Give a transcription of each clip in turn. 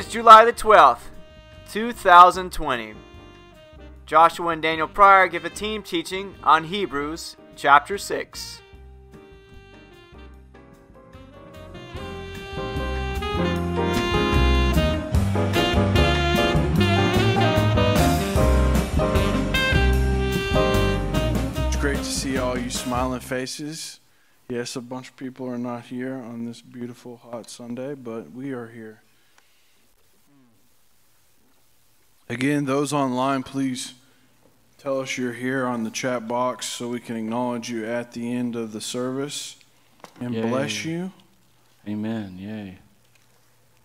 is July the 12th, 2020. Joshua and Daniel Prior give a team teaching on Hebrews chapter 6. It's great to see all you smiling faces. Yes, a bunch of people are not here on this beautiful hot Sunday, but we are here. Again, those online, please tell us you're here on the chat box so we can acknowledge you at the end of the service and Yay. bless you. Amen. Yay.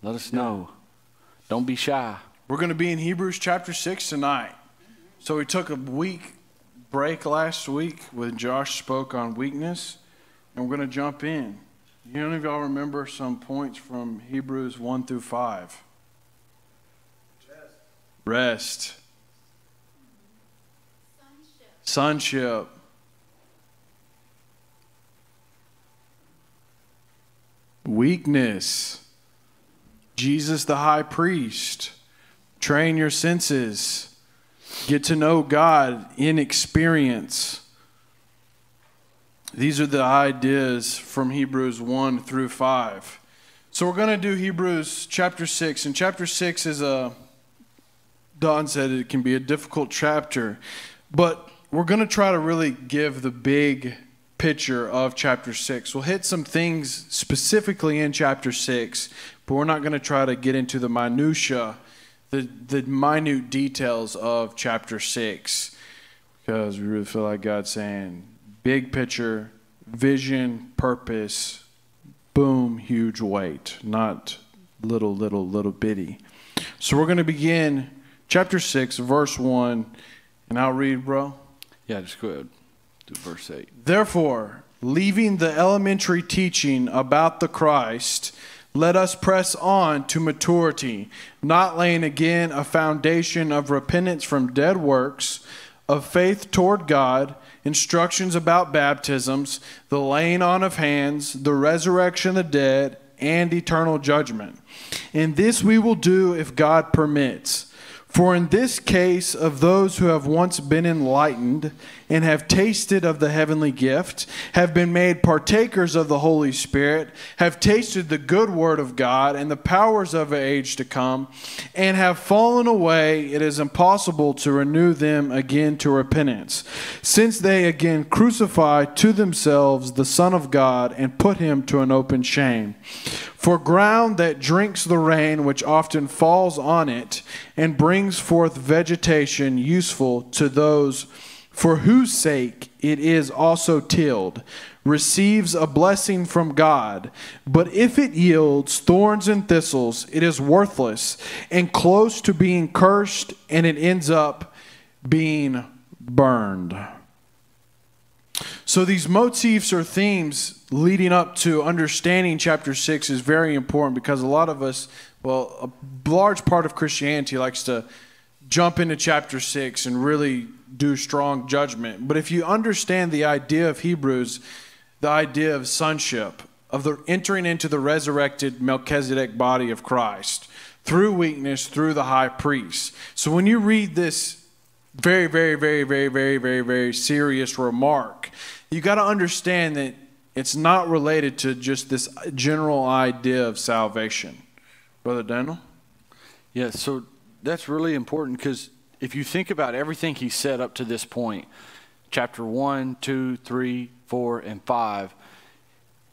Let us know. Don't be shy. We're going to be in Hebrews chapter 6 tonight. So we took a week break last week when Josh spoke on weakness, and we're going to jump in. You know, any of y'all remember some points from Hebrews 1 through 5? Rest. Sonship. Weakness. Jesus the high priest. Train your senses. Get to know God in experience. These are the ideas from Hebrews 1 through 5. So we're going to do Hebrews chapter 6. And chapter 6 is a, Don said it can be a difficult chapter. But we're going to try to really give the big picture of chapter 6. We'll hit some things specifically in chapter 6, but we're not going to try to get into the minutia, the, the minute details of chapter 6, because we really feel like God's saying big picture, vision, purpose, boom, huge weight, not little, little, little bitty. So we're going to begin chapter 6, verse 1, and I'll read, bro. Yeah, just go ahead. Do verse 8. Therefore, leaving the elementary teaching about the Christ, let us press on to maturity, not laying again a foundation of repentance from dead works, of faith toward God, instructions about baptisms, the laying on of hands, the resurrection of the dead, and eternal judgment. And this we will do if God permits. For in this case of those who have once been enlightened and have tasted of the heavenly gift, have been made partakers of the Holy Spirit, have tasted the good word of God and the powers of age to come, and have fallen away, it is impossible to renew them again to repentance, since they again crucify to themselves the Son of God and put him to an open shame. For ground that drinks the rain which often falls on it and brings forth vegetation useful to those for whose sake it is also tilled, receives a blessing from God. But if it yields thorns and thistles, it is worthless and close to being cursed, and it ends up being burned. So, these motifs or themes leading up to understanding chapter 6 is very important because a lot of us, well, a large part of Christianity likes to jump into chapter 6 and really do strong judgment. But if you understand the idea of Hebrews, the idea of sonship, of the entering into the resurrected Melchizedek body of Christ through weakness, through the high priest. So when you read this very, very, very, very, very, very, very serious remark, you got to understand that it's not related to just this general idea of salvation. Brother Daniel? Yeah, so that's really important because if you think about everything he said up to this point, chapter 1, 2, 3, 4, and 5,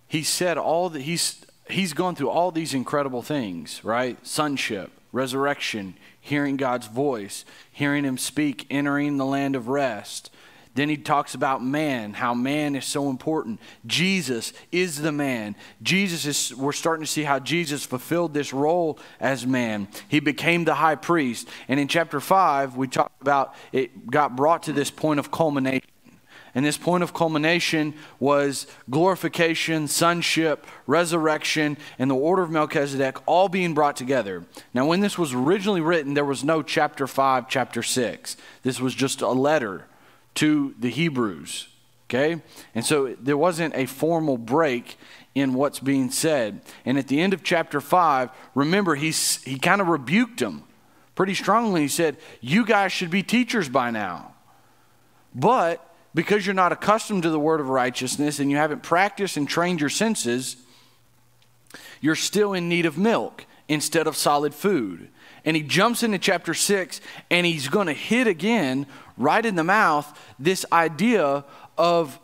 he said all that he's he's gone through all these incredible things, right? Sonship, resurrection, hearing God's voice, hearing him speak, entering the land of rest. Then he talks about man, how man is so important. Jesus is the man. Jesus is, we're starting to see how Jesus fulfilled this role as man. He became the high priest. And in chapter 5, we talked about it got brought to this point of culmination. And this point of culmination was glorification, sonship, resurrection, and the order of Melchizedek all being brought together. Now, when this was originally written, there was no chapter 5, chapter 6. This was just a letter to the Hebrews. Okay? And so there wasn't a formal break in what's being said. And at the end of chapter 5, remember, he's, he kind of rebuked them pretty strongly. He said, You guys should be teachers by now. But because you're not accustomed to the word of righteousness and you haven't practiced and trained your senses, you're still in need of milk instead of solid food. And he jumps into chapter 6 and he's going to hit again, right in the mouth, this idea of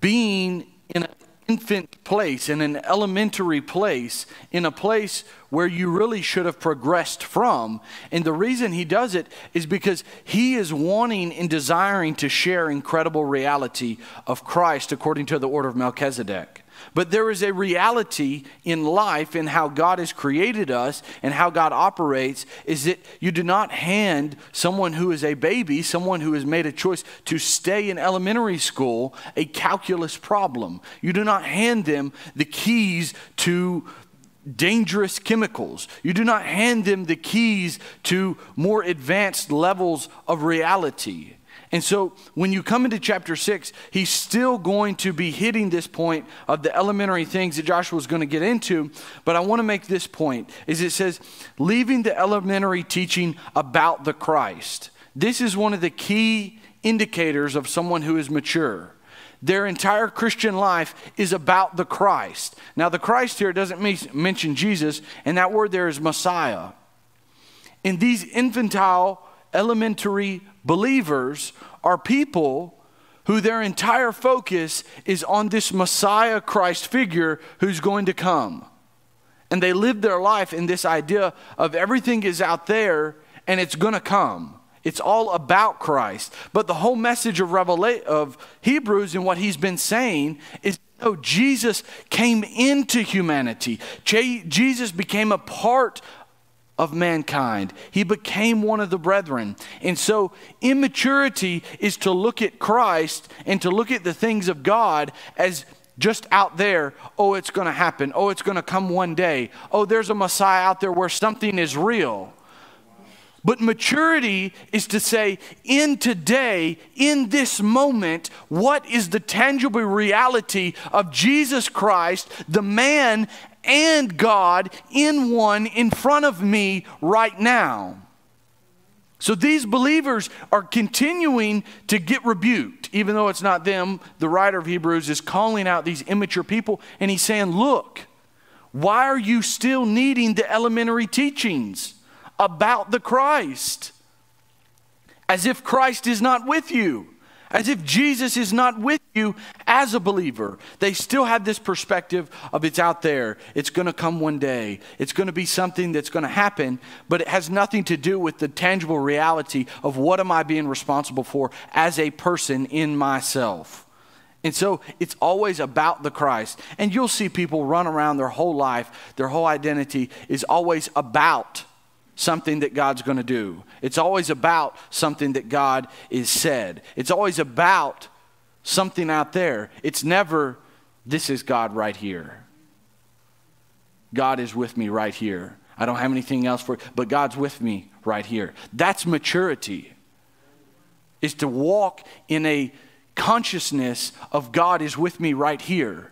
being in an infant place, in an elementary place, in a place where you really should have progressed from. And the reason he does it is because he is wanting and desiring to share incredible reality of Christ according to the order of Melchizedek. But there is a reality in life and how God has created us and how God operates is that you do not hand someone who is a baby, someone who has made a choice to stay in elementary school, a calculus problem. You do not hand them the keys to dangerous chemicals. You do not hand them the keys to more advanced levels of reality. And so when you come into chapter 6, he's still going to be hitting this point of the elementary things that Joshua is going to get into, but I want to make this point is it says leaving the elementary teaching about the Christ. This is one of the key indicators of someone who is mature. Their entire Christian life is about the Christ. Now, the Christ here doesn't mention Jesus, and that word there is Messiah. In these infantile, elementary believers are people who their entire focus is on this Messiah Christ figure who's going to come. And they live their life in this idea of everything is out there and it's going to come. It's all about Christ. But the whole message of Revela- of Hebrews and what he's been saying is no, Jesus came into humanity. Jesus became a part of mankind. He became one of the brethren. And so, immaturity is to look at Christ and to look at the things of God as just out there. Oh, it's going to happen. Oh, it's going to come one day. Oh, there's a Messiah out there where something is real. But maturity is to say, in today, in this moment, what is the tangible reality of Jesus Christ, the man and God in one in front of me right now? So these believers are continuing to get rebuked, even though it's not them. The writer of Hebrews is calling out these immature people, and he's saying, Look, why are you still needing the elementary teachings? about the Christ. As if Christ is not with you, as if Jesus is not with you as a believer. They still have this perspective of it's out there, it's going to come one day, it's going to be something that's going to happen, but it has nothing to do with the tangible reality of what am I being responsible for as a person in myself. And so it's always about the Christ. And you'll see people run around their whole life, their whole identity is always about something that God's going to do. It's always about something that God is said. It's always about something out there. It's never, this is God right here. God is with me right here. I don't have anything else for it, but God's with me right here. That's maturity. Is to walk in a consciousness of God is with me right here.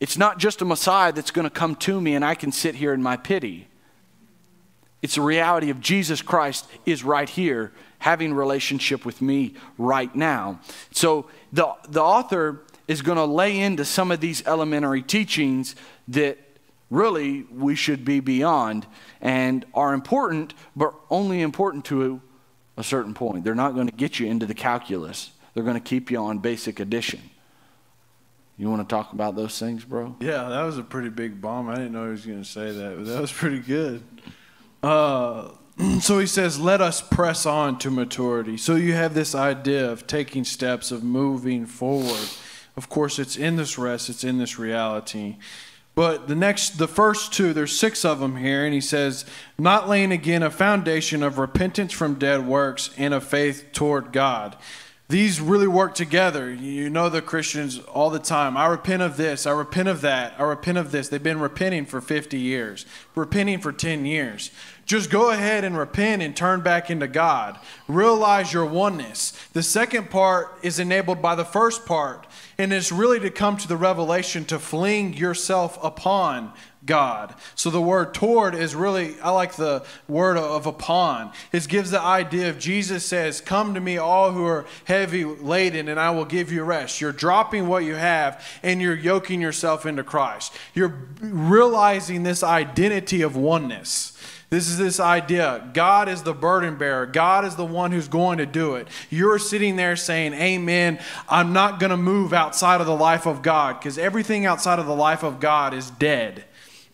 It's not just a Messiah that's going to come to me and I can sit here in my pity. It's the reality of Jesus Christ is right here, having relationship with me right now. So the, the author is going to lay into some of these elementary teachings that really we should be beyond and are important, but only important to a certain point. They're not going to get you into the calculus, they're going to keep you on basic addition. You want to talk about those things, bro? Yeah, that was a pretty big bomb. I didn't know he was going to say that, but that was pretty good. Uh, so he says, let us press on to maturity. So you have this idea of taking steps, of moving forward. Of course, it's in this rest, it's in this reality. But the next, the first two, there's six of them here, and he says, not laying again a foundation of repentance from dead works and of faith toward God these really work together. You know the Christians all the time. I repent of this. I repent of that. I repent of this. They've been repenting for 50 years, repenting for 10 years. just go ahead and repent and turn back into God. Realize your oneness. The second part is enabled by the first part, and it's really to come to the revelation to fling yourself upon God. So the word toward is really, I like the word of upon. It gives the idea of Jesus says, Come to me, all who are heavy laden, and I will give you rest. You're dropping what you have and you're yoking yourself into Christ. You're realizing this identity of oneness. This is this idea God is the burden bearer, God is the one who's going to do it. You're sitting there saying, Amen. I'm not going to move outside of the life of God because everything outside of the life of God is dead.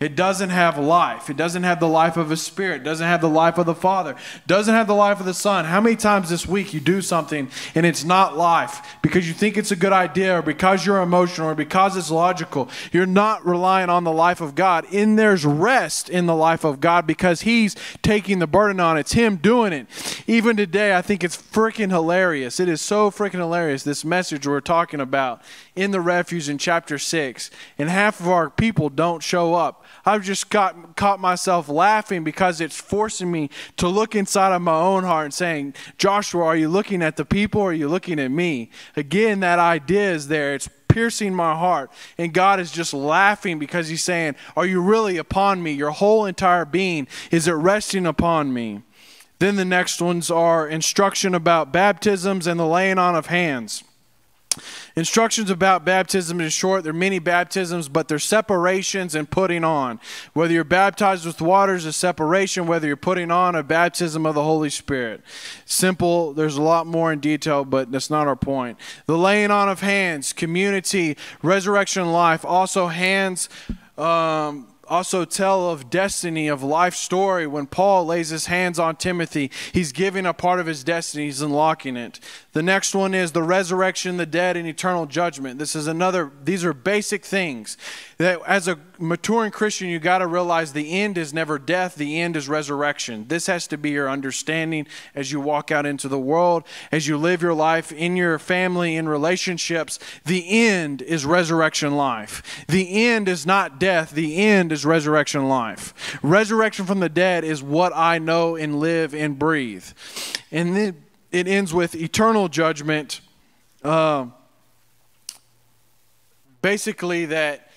It doesn't have life. It doesn't have the life of a spirit. It doesn't have the life of the Father. It doesn't have the life of the Son. How many times this week you do something and it's not life because you think it's a good idea or because you're emotional or because it's logical? You're not relying on the life of God. And there's rest in the life of God because He's taking the burden on. It's Him doing it. Even today, I think it's freaking hilarious. It is so freaking hilarious, this message we're talking about in the refuge in chapter 6. And half of our people don't show up I've just got, caught myself laughing because it's forcing me to look inside of my own heart and saying, Joshua, are you looking at the people or are you looking at me? Again, that idea is there. It's piercing my heart. And God is just laughing because He's saying, Are you really upon me? Your whole entire being, is it resting upon me? Then the next ones are instruction about baptisms and the laying on of hands. Instructions about baptism is short. There are many baptisms, but there's separations and putting on. Whether you're baptized with water is a separation, whether you're putting on a baptism of the Holy Spirit. Simple, there's a lot more in detail, but that's not our point. The laying on of hands, community, resurrection life, also hands. Um, also tell of destiny, of life story. When Paul lays his hands on Timothy, he's giving a part of his destiny, he's unlocking it. The next one is the resurrection, the dead, and eternal judgment. This is another, these are basic things that as a maturing Christian, you got to realize the end is never death, the end is resurrection. This has to be your understanding as you walk out into the world, as you live your life in your family, in relationships. The end is resurrection life. The end is not death, the end is resurrection life. Resurrection from the dead is what I know and live and breathe. And then it ends with eternal judgment. Uh, basically, that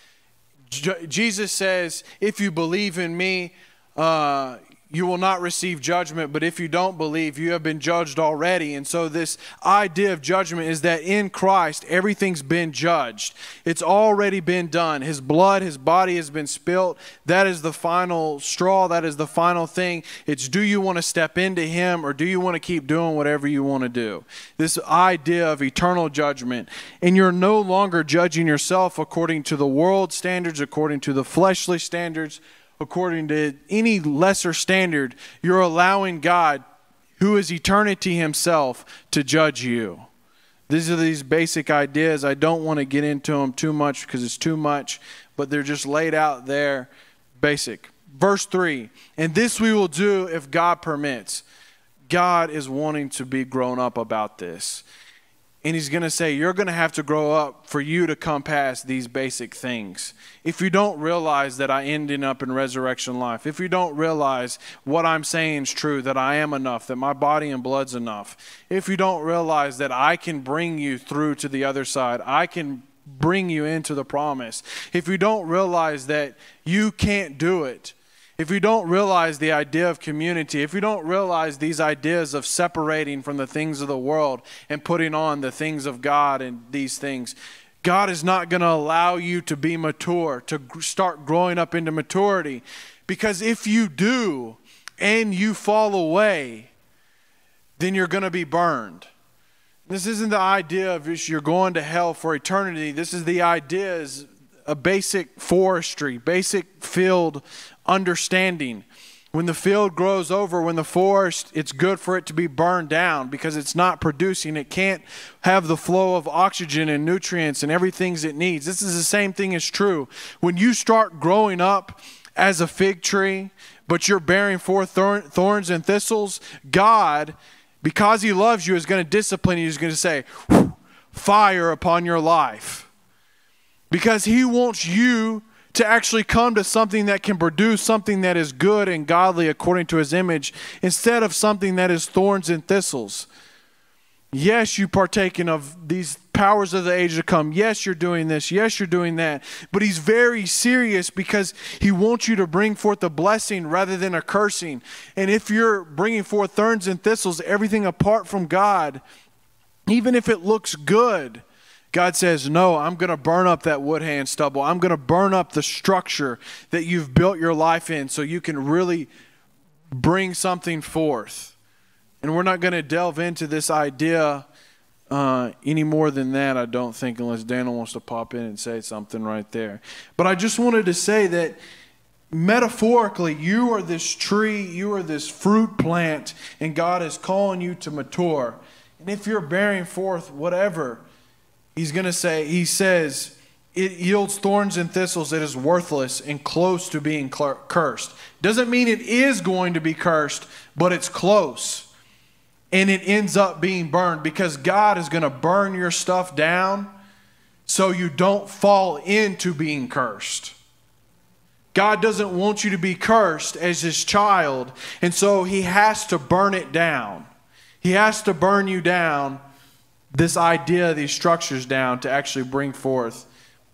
Jesus says, if you believe in me, uh, you will not receive judgment, but if you don't believe, you have been judged already. And so, this idea of judgment is that in Christ, everything's been judged. It's already been done. His blood, his body has been spilt. That is the final straw. That is the final thing. It's do you want to step into him or do you want to keep doing whatever you want to do? This idea of eternal judgment. And you're no longer judging yourself according to the world standards, according to the fleshly standards according to any lesser standard, you're allowing God, who is eternity himself, to judge you. These are these basic ideas. I don't want to get into them too much because it's too much, but they're just laid out there basic. Verse 3 And this we will do if God permits. God is wanting to be grown up about this. And he's going to say, You're going to have to grow up for you to come past these basic things. If you don't realize that I ended up in resurrection life, if you don't realize what I'm saying is true, that I am enough, that my body and blood's enough, if you don't realize that I can bring you through to the other side, I can bring you into the promise, if you don't realize that you can't do it, if we don't realize the idea of community, if we don't realize these ideas of separating from the things of the world and putting on the things of God and these things, God is not going to allow you to be mature, to start growing up into maturity. Because if you do and you fall away, then you're going to be burned. This isn't the idea of you're going to hell for eternity. This is the idea is a basic forestry, basic field understanding. When the field grows over, when the forest, it's good for it to be burned down because it's not producing. It can't have the flow of oxygen and nutrients and everything it needs. This is the same thing is true. When you start growing up as a fig tree, but you're bearing forth thorns and thistles, God, because He loves you, is going to discipline you. He's going to say, fire upon your life. Because He wants you to actually come to something that can produce something that is good and godly according to his image instead of something that is thorns and thistles. Yes, you partaken of these powers of the age to come. Yes, you're doing this. Yes, you're doing that. But he's very serious because he wants you to bring forth a blessing rather than a cursing. And if you're bringing forth thorns and thistles, everything apart from God, even if it looks good, God says, No, I'm going to burn up that wood hand stubble. I'm going to burn up the structure that you've built your life in so you can really bring something forth. And we're not going to delve into this idea uh, any more than that, I don't think, unless Daniel wants to pop in and say something right there. But I just wanted to say that metaphorically, you are this tree, you are this fruit plant, and God is calling you to mature. And if you're bearing forth whatever, He's going to say, He says, it yields thorns and thistles, it is worthless and close to being cursed. Doesn't mean it is going to be cursed, but it's close and it ends up being burned because God is going to burn your stuff down so you don't fall into being cursed. God doesn't want you to be cursed as his child, and so he has to burn it down. He has to burn you down, this idea, these structures down, to actually bring forth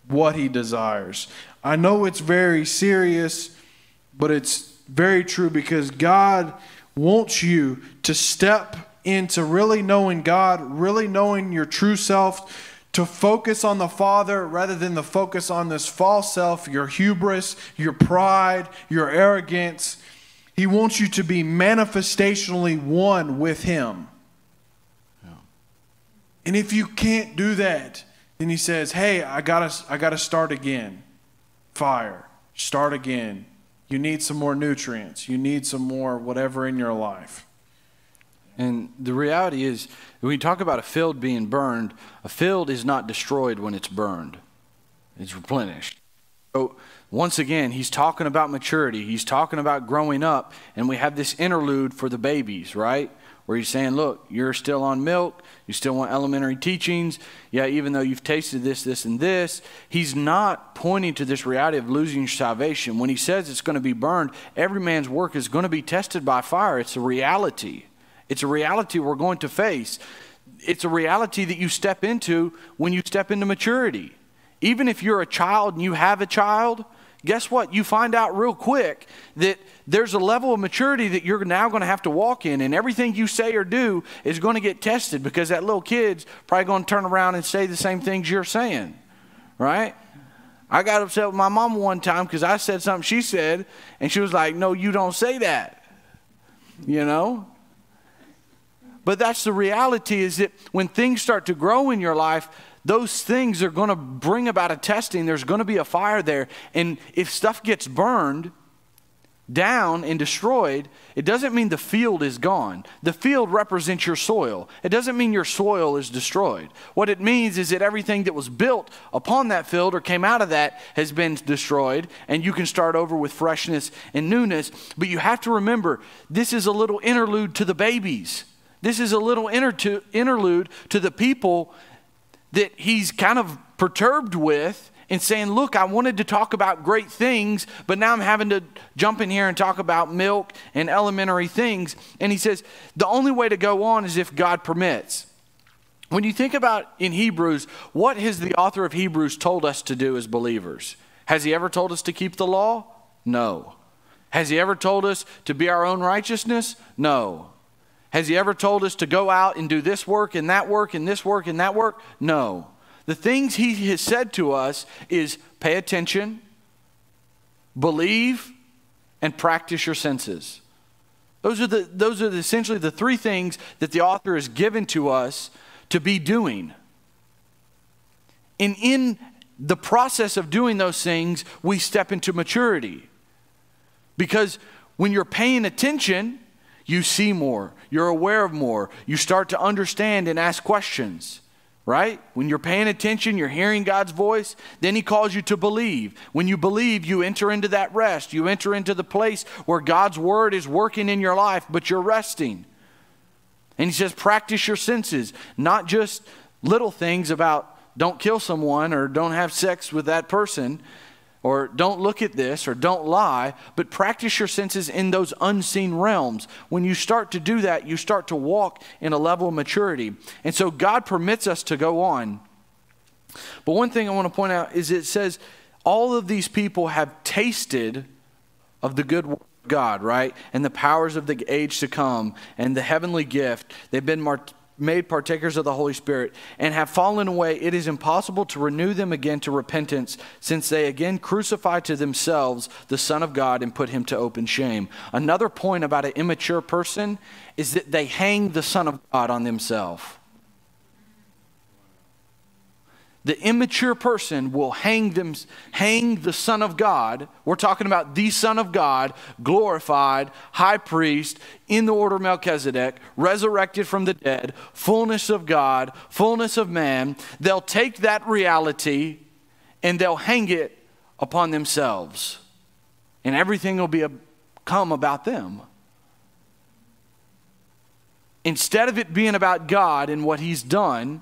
what he desires. I know it's very serious, but it's very true because God wants you to step into really knowing God, really knowing your true self, to focus on the Father rather than the focus on this false self, your hubris, your pride, your arrogance. He wants you to be manifestationally one with Him. And if you can't do that, then He says, Hey, I gotta, I gotta start again. Fire. Start again. You need some more nutrients. You need some more whatever in your life. And the reality is, when we talk about a field being burned, a field is not destroyed when it's burned, it's replenished. So, once again, he's talking about maturity, he's talking about growing up, and we have this interlude for the babies, right? Where he's saying, Look, you're still on milk, you still want elementary teachings. Yeah, even though you've tasted this, this, and this, he's not pointing to this reality of losing your salvation. When he says it's going to be burned, every man's work is going to be tested by fire. It's a reality. It's a reality we're going to face. It's a reality that you step into when you step into maturity. Even if you're a child and you have a child, guess what? You find out real quick that there's a level of maturity that you're now going to have to walk in, and everything you say or do is going to get tested because that little kid's probably going to turn around and say the same things you're saying, right? I got upset with my mom one time because I said something she said, and she was like, No, you don't say that. You know? But that's the reality is that when things start to grow in your life, those things are going to bring about a testing. There's going to be a fire there. And if stuff gets burned down and destroyed, it doesn't mean the field is gone. The field represents your soil. It doesn't mean your soil is destroyed. What it means is that everything that was built upon that field or came out of that has been destroyed, and you can start over with freshness and newness. But you have to remember this is a little interlude to the babies. This is a little interlude to the people that he's kind of perturbed with and saying, Look, I wanted to talk about great things, but now I'm having to jump in here and talk about milk and elementary things. And he says, The only way to go on is if God permits. When you think about in Hebrews, what has the author of Hebrews told us to do as believers? Has he ever told us to keep the law? No. Has he ever told us to be our own righteousness? No. Has he ever told us to go out and do this work and that work and this work and that work? No. The things he has said to us is pay attention, believe, and practice your senses. Those are, the, those are essentially the three things that the author has given to us to be doing. And in the process of doing those things, we step into maturity. Because when you're paying attention, you see more, you're aware of more, you start to understand and ask questions, right? When you're paying attention, you're hearing God's voice, then He calls you to believe. When you believe, you enter into that rest, you enter into the place where God's word is working in your life, but you're resting. And He says, practice your senses, not just little things about don't kill someone or don't have sex with that person, or don't look at this, or don't lie, but practice your senses in those unseen realms. When you start to do that, you start to walk in a level of maturity. And so God permits us to go on. But one thing I want to point out is it says all of these people have tasted of the good God, right? And the powers of the age to come and the heavenly gift. They've been marked made partakers of the Holy Spirit and have fallen away, it is impossible to renew them again to repentance, since they again crucify to themselves the Son of God and put him to open shame. Another point about an immature person is that they hang the Son of God on themselves. The immature person will hang them hang the son of God. We're talking about the son of God, glorified, high priest in the order of Melchizedek, resurrected from the dead, fullness of God, fullness of man. They'll take that reality and they'll hang it upon themselves. And everything will be a, come about them. Instead of it being about God and what he's done,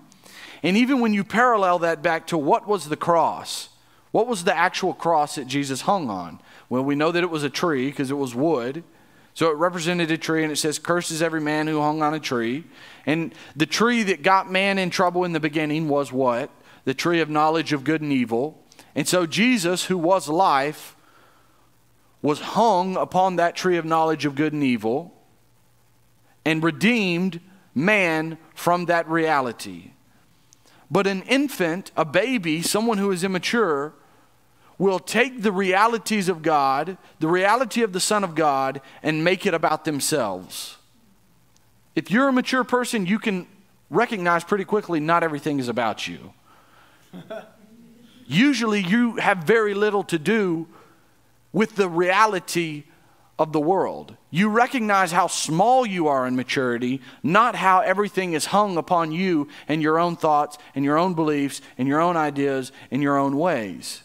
and even when you parallel that back to what was the cross, what was the actual cross that Jesus hung on? Well, we know that it was a tree because it was wood. So it represented a tree, and it says, Curses every man who hung on a tree. And the tree that got man in trouble in the beginning was what? The tree of knowledge of good and evil. And so Jesus, who was life, was hung upon that tree of knowledge of good and evil and redeemed man from that reality. But an infant, a baby, someone who is immature, will take the realities of God, the reality of the Son of God, and make it about themselves. If you're a mature person, you can recognize pretty quickly not everything is about you. Usually, you have very little to do with the reality of the world. You recognize how small you are in maturity, not how everything is hung upon you and your own thoughts and your own beliefs and your own ideas and your own ways.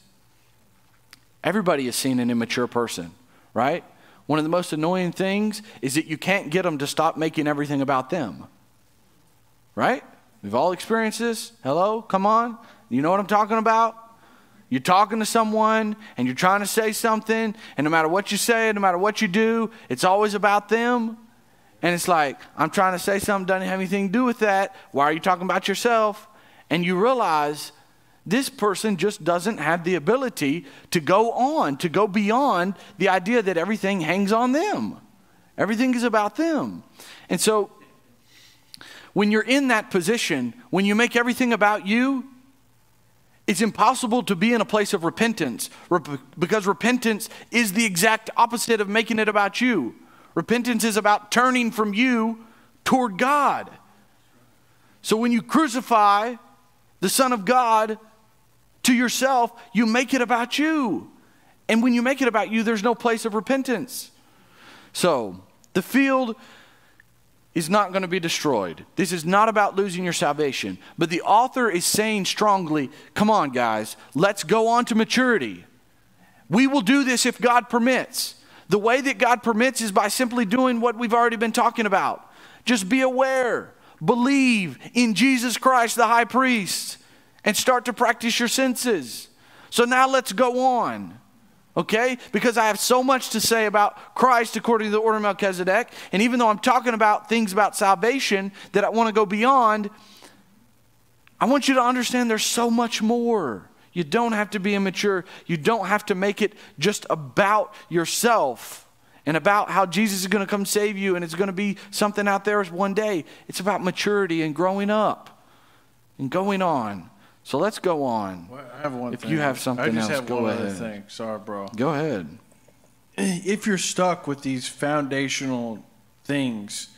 Everybody has seen an immature person, right? One of the most annoying things is that you can't get them to stop making everything about them. Right? We've all experienced this. Hello? Come on. You know what I'm talking about? You're talking to someone and you're trying to say something, and no matter what you say, no matter what you do, it's always about them. And it's like, I'm trying to say something, doesn't have anything to do with that. Why are you talking about yourself? And you realize this person just doesn't have the ability to go on, to go beyond the idea that everything hangs on them. Everything is about them. And so, when you're in that position, when you make everything about you, it's impossible to be in a place of repentance because repentance is the exact opposite of making it about you. Repentance is about turning from you toward God. So when you crucify the Son of God to yourself, you make it about you. And when you make it about you, there's no place of repentance. So the field is not going to be destroyed. This is not about losing your salvation. But the author is saying strongly, come on, guys, let's go on to maturity. We will do this if God permits. The way that God permits is by simply doing what we've already been talking about. Just be aware, believe in Jesus Christ, the high priest, and start to practice your senses. So now let's go on okay? Because I have so much to say about Christ according to the order of Melchizedek. And even though I'm talking about things about salvation that I want to go beyond, I want you to understand there's so much more. You don't have to be immature, you don't have to make it just about yourself. And about how Jesus is going to come save you, and it's going to be something out there one day. It's about maturity and growing up and going on. So let's go on. Well, I have one if thing. you have something I just else, have go one ahead. other thing. Sorry, bro. Go ahead. If you're stuck with these foundational things,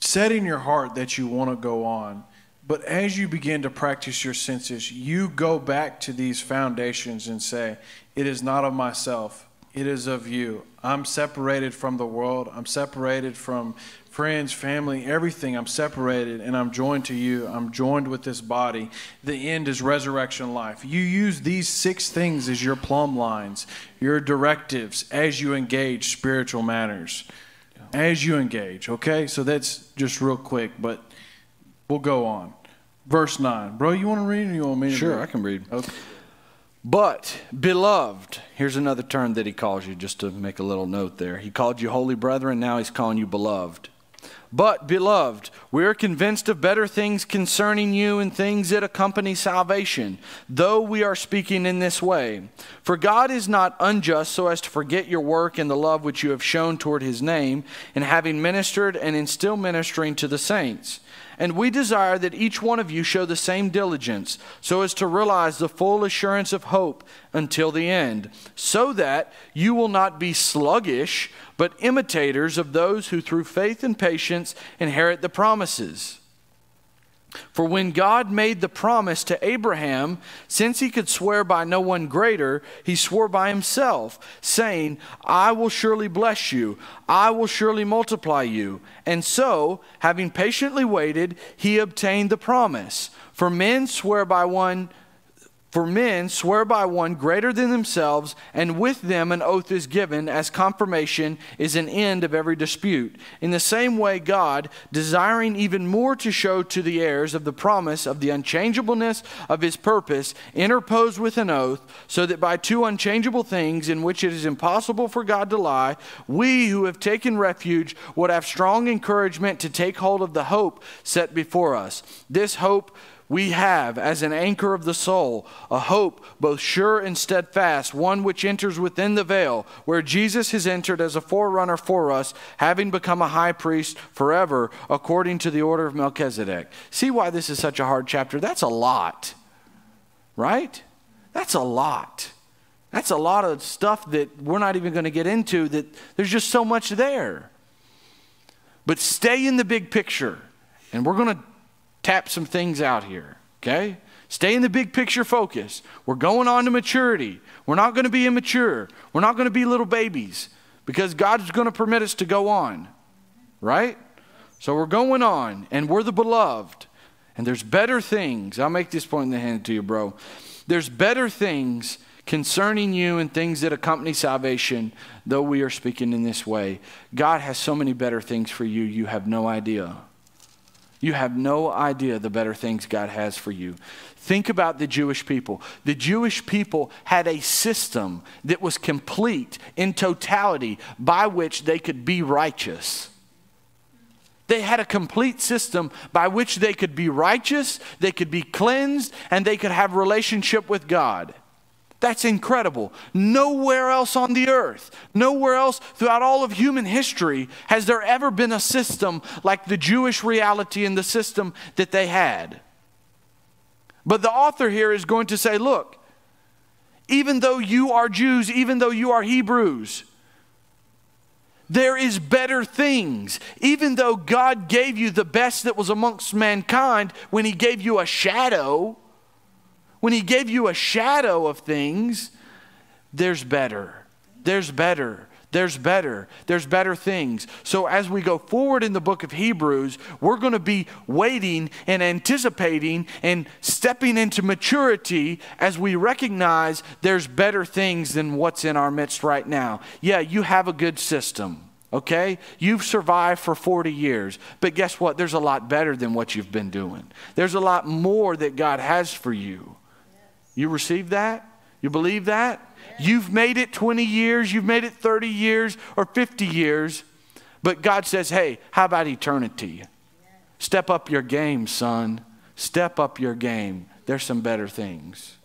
set in your heart that you want to go on. But as you begin to practice your senses, you go back to these foundations and say, It is not of myself, it is of you. I'm separated from the world, I'm separated from friends, family, everything. I'm separated and I'm joined to you. I'm joined with this body. The end is resurrection life. You use these six things as your plumb lines, your directives as you engage spiritual matters. As you engage, okay? So that's just real quick, but we'll go on. Verse 9. Bro, you want to read or you want me to Sure, read? I can read. Okay. But, beloved, here's another term that he calls you, just to make a little note there. He called you holy brethren, now he's calling you beloved. But, beloved, we are convinced of better things concerning you and things that accompany salvation, though we are speaking in this way. For God is not unjust so as to forget your work and the love which you have shown toward his name, in having ministered and in still ministering to the saints. And we desire that each one of you show the same diligence, so as to realize the full assurance of hope until the end, so that you will not be sluggish, but imitators of those who through faith and patience inherit the promises. For when God made the promise to Abraham, since he could swear by no one greater, he swore by himself, saying, I will surely bless you, I will surely multiply you. And so, having patiently waited, he obtained the promise. For men swear by one for men swear by one greater than themselves, and with them an oath is given, as confirmation is an end of every dispute. In the same way, God, desiring even more to show to the heirs of the promise of the unchangeableness of his purpose, interposed with an oath, so that by two unchangeable things in which it is impossible for God to lie, we who have taken refuge would have strong encouragement to take hold of the hope set before us. This hope we have as an anchor of the soul a hope both sure and steadfast, one which enters within the veil, where Jesus has entered as a forerunner for us, having become a high priest forever according to the order of Melchizedek. See why this is such a hard chapter? That's a lot, right? That's a lot. That's a lot of stuff that we're not even going to get into, that there's just so much there. But stay in the big picture, and we're going to tap some things out here, okay? Stay in the big picture focus. We're going on to maturity. We're not going to be immature. We're not going to be little babies because God's going to permit us to go on, right? So we're going on, and we're the beloved. And there's better things. I'll make this point in the hand to you, bro. There's better things concerning you and things that accompany salvation, though we are speaking in this way. God has so many better things for you, you have no idea. You have no idea the better things God has for you. Think about the Jewish people. The Jewish people had a system that was complete in totality by which they could be righteous. They had a complete system by which they could be righteous, they could be cleansed, and they could have relationship with God. That's incredible. Nowhere else on the earth, nowhere else throughout all of human history has there ever been a system like the Jewish reality and the system that they had. But the author here is going to say, look, even though you are Jews, even though you are Hebrews, there is better things. Even though God gave you the best that was amongst mankind when He gave you a shadow when He gave you a shadow of things, there's better. There's better. There's better. There's better things. So, as we go forward in the book of Hebrews, we're going to be waiting and anticipating and stepping into maturity as we recognize there's better things than what's in our midst right now. Yeah, you have a good system. Okay? You've survived for 40 years. But guess what? There's a lot better than what you've been doing. There's a lot more that God has for you. You receive that? You believe that? You've made it 20 years, you've made it 30 years or 50 years, but God says, hey, how about eternity? Step up your game, son. Step up your game. There's some better things.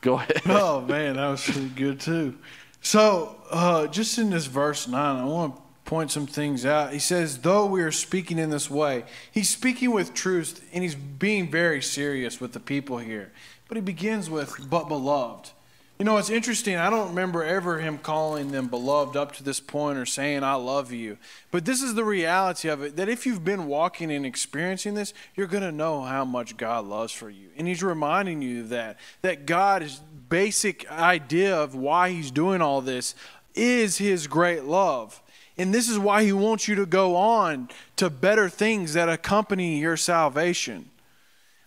Go ahead. Oh, man, that was good, too. So, uh, just in this verse 9, I want to point some things out. He says, though we are speaking in this way, he's speaking with truth and he's being very serious with the people here. But he begins with, but beloved. You know, it's interesting. I don't remember ever him calling them beloved up to this point or saying, I love you. But this is the reality of it that if you've been walking and experiencing this, you're going to know how much God loves for you. And he's reminding you of that, that God's basic idea of why he's doing all this is his great love. And this is why he wants you to go on to better things that accompany your salvation.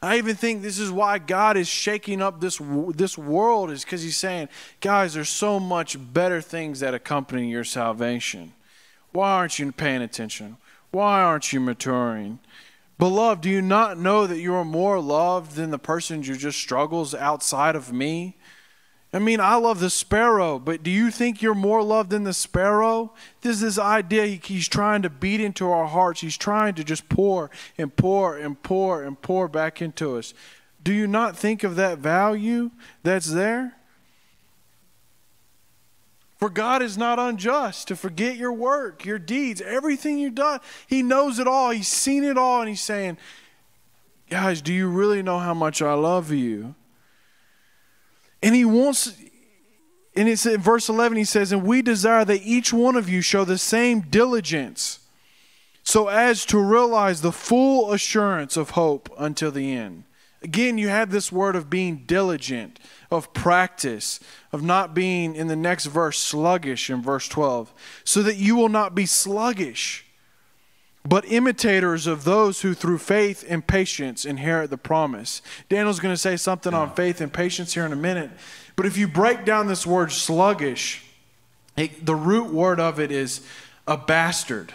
I even think this is why God is shaking up this, this world, is because He's saying, guys, there's so much better things that accompany your salvation. Why aren't you paying attention? Why aren't you maturing? Beloved, do you not know that you are more loved than the person who just struggles outside of me? I mean, I love the sparrow, but do you think you're more loved than the sparrow? This is this idea he's trying to beat into our hearts. He's trying to just pour and pour and pour and pour back into us. Do you not think of that value that's there? For God is not unjust to forget your work, your deeds, everything you've done. He knows it all. He's seen it all. And He's saying, Guys, do you really know how much I love you? And He wants, and it's in verse 11, He says, And we desire that each one of you show the same diligence so as to realize the full assurance of hope until the end. Again, you have this word of being diligent, of practice, of not being, in the next verse, sluggish in verse 12, so that you will not be sluggish, but imitators of those who through faith and patience inherit the promise. Daniel's going to say something on faith and patience here in a minute. But if you break down this word sluggish, it, the root word of it is a bastard,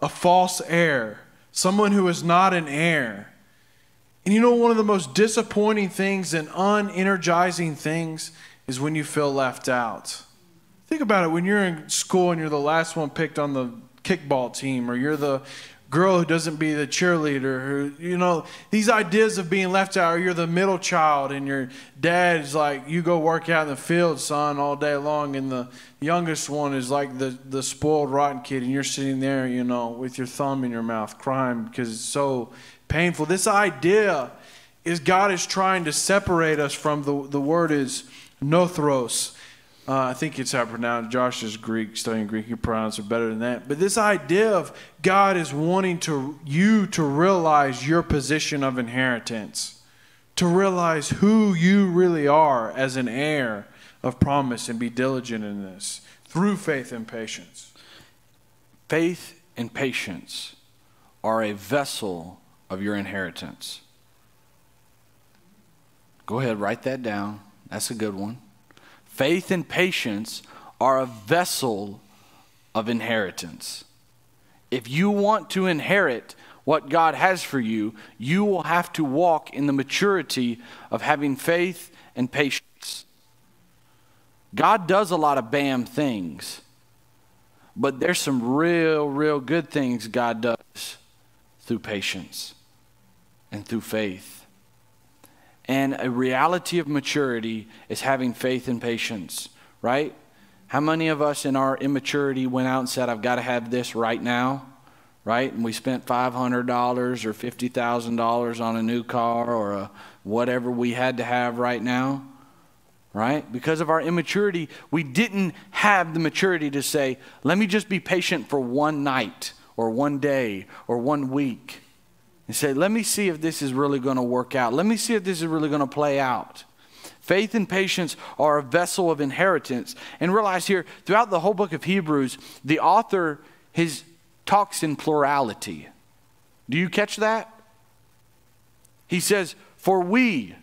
a false heir, someone who is not an heir. And you know, one of the most disappointing things and unenergizing things is when you feel left out. Think about it when you're in school and you're the last one picked on the kickball team, or you're the girl who doesn't be the cheerleader, who, you know, these ideas of being left out, or you're the middle child and your dad's like, you go work out in the field, son, all day long, and the youngest one is like the, the spoiled, rotten kid, and you're sitting there, you know, with your thumb in your mouth, crying because it's so painful. This idea is God is trying to separate us from the, the word is nothros. Uh, I think it's how pronounced. Josh is Greek, studying Greek. He pronounce it better than that. But this idea of God is wanting to you to realize your position of inheritance, to realize who you really are as an heir of promise, and be diligent in this through faith and patience. Faith and patience are a vessel of your inheritance. Go ahead, write that down. That's a good one. Faith and patience are a vessel of inheritance. If you want to inherit what God has for you, you will have to walk in the maturity of having faith and patience. God does a lot of bam things, but there's some real, real good things God does through patience and through faith. And a reality of maturity is having faith and patience, right? How many of us in our immaturity went out and said, I've got to have this right now, right? And we spent $500 or $50,000 on a new car or a whatever we had to have right now, right? Because of our immaturity, we didn't have the maturity to say, let me just be patient for one night or one day or one week and say, let me see if this is really going to work out. Let me see if this is really going to play out. Faith and patience are a vessel of inheritance. And realize here, throughout the whole book of Hebrews, the author his, talks in plurality. Do you catch that? He says, For we,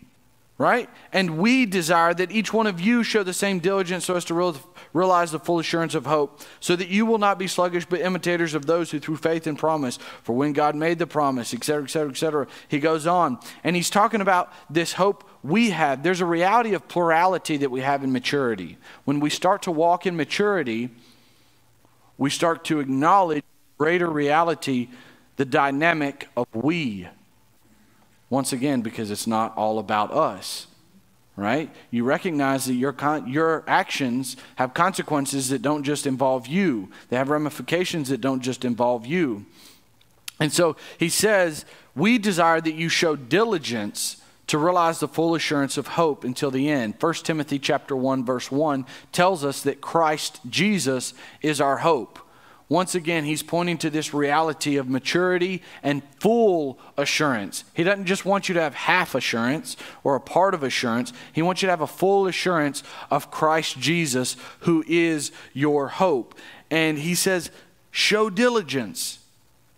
right? And we desire that each one of you show the same diligence so as to realize the full assurance of hope, so that you will not be sluggish, but imitators of those who through faith and promise, for when God made the promise, etc., etc., etc., he goes on. And he's talking about this hope we have. There's a reality of plurality that we have in maturity. When we start to walk in maturity, we start to acknowledge greater reality, the dynamic of we. Once again, because it's not all about us right? You recognize that your, con- your actions have consequences that don't just involve you, they have ramifications that don't just involve you. And so he says, We desire that you show diligence to realize the full assurance of hope until the end. 1 Timothy chapter 1 verse 1 tells us that Christ Jesus is our hope. Once again, he's pointing to this reality of maturity and full assurance. He doesn't just want you to have half assurance or a part of assurance. He wants you to have a full assurance of Christ Jesus, who is your hope. And he says, show diligence,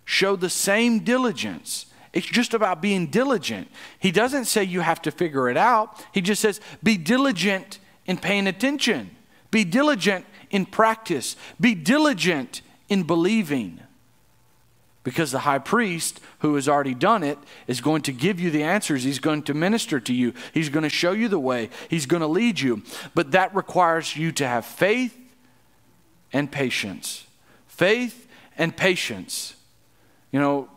show the same diligence. It's just about being diligent. He doesn't say you have to figure it out, he just says, be diligent in paying attention, be diligent in practice, be diligent in believing. Because the high priest, who has already done it, is going to give you the answers. He's going to minister to you. He's going to show you the way. He's going to lead you. But that requires you to have faith and patience. Faith and patience. You know,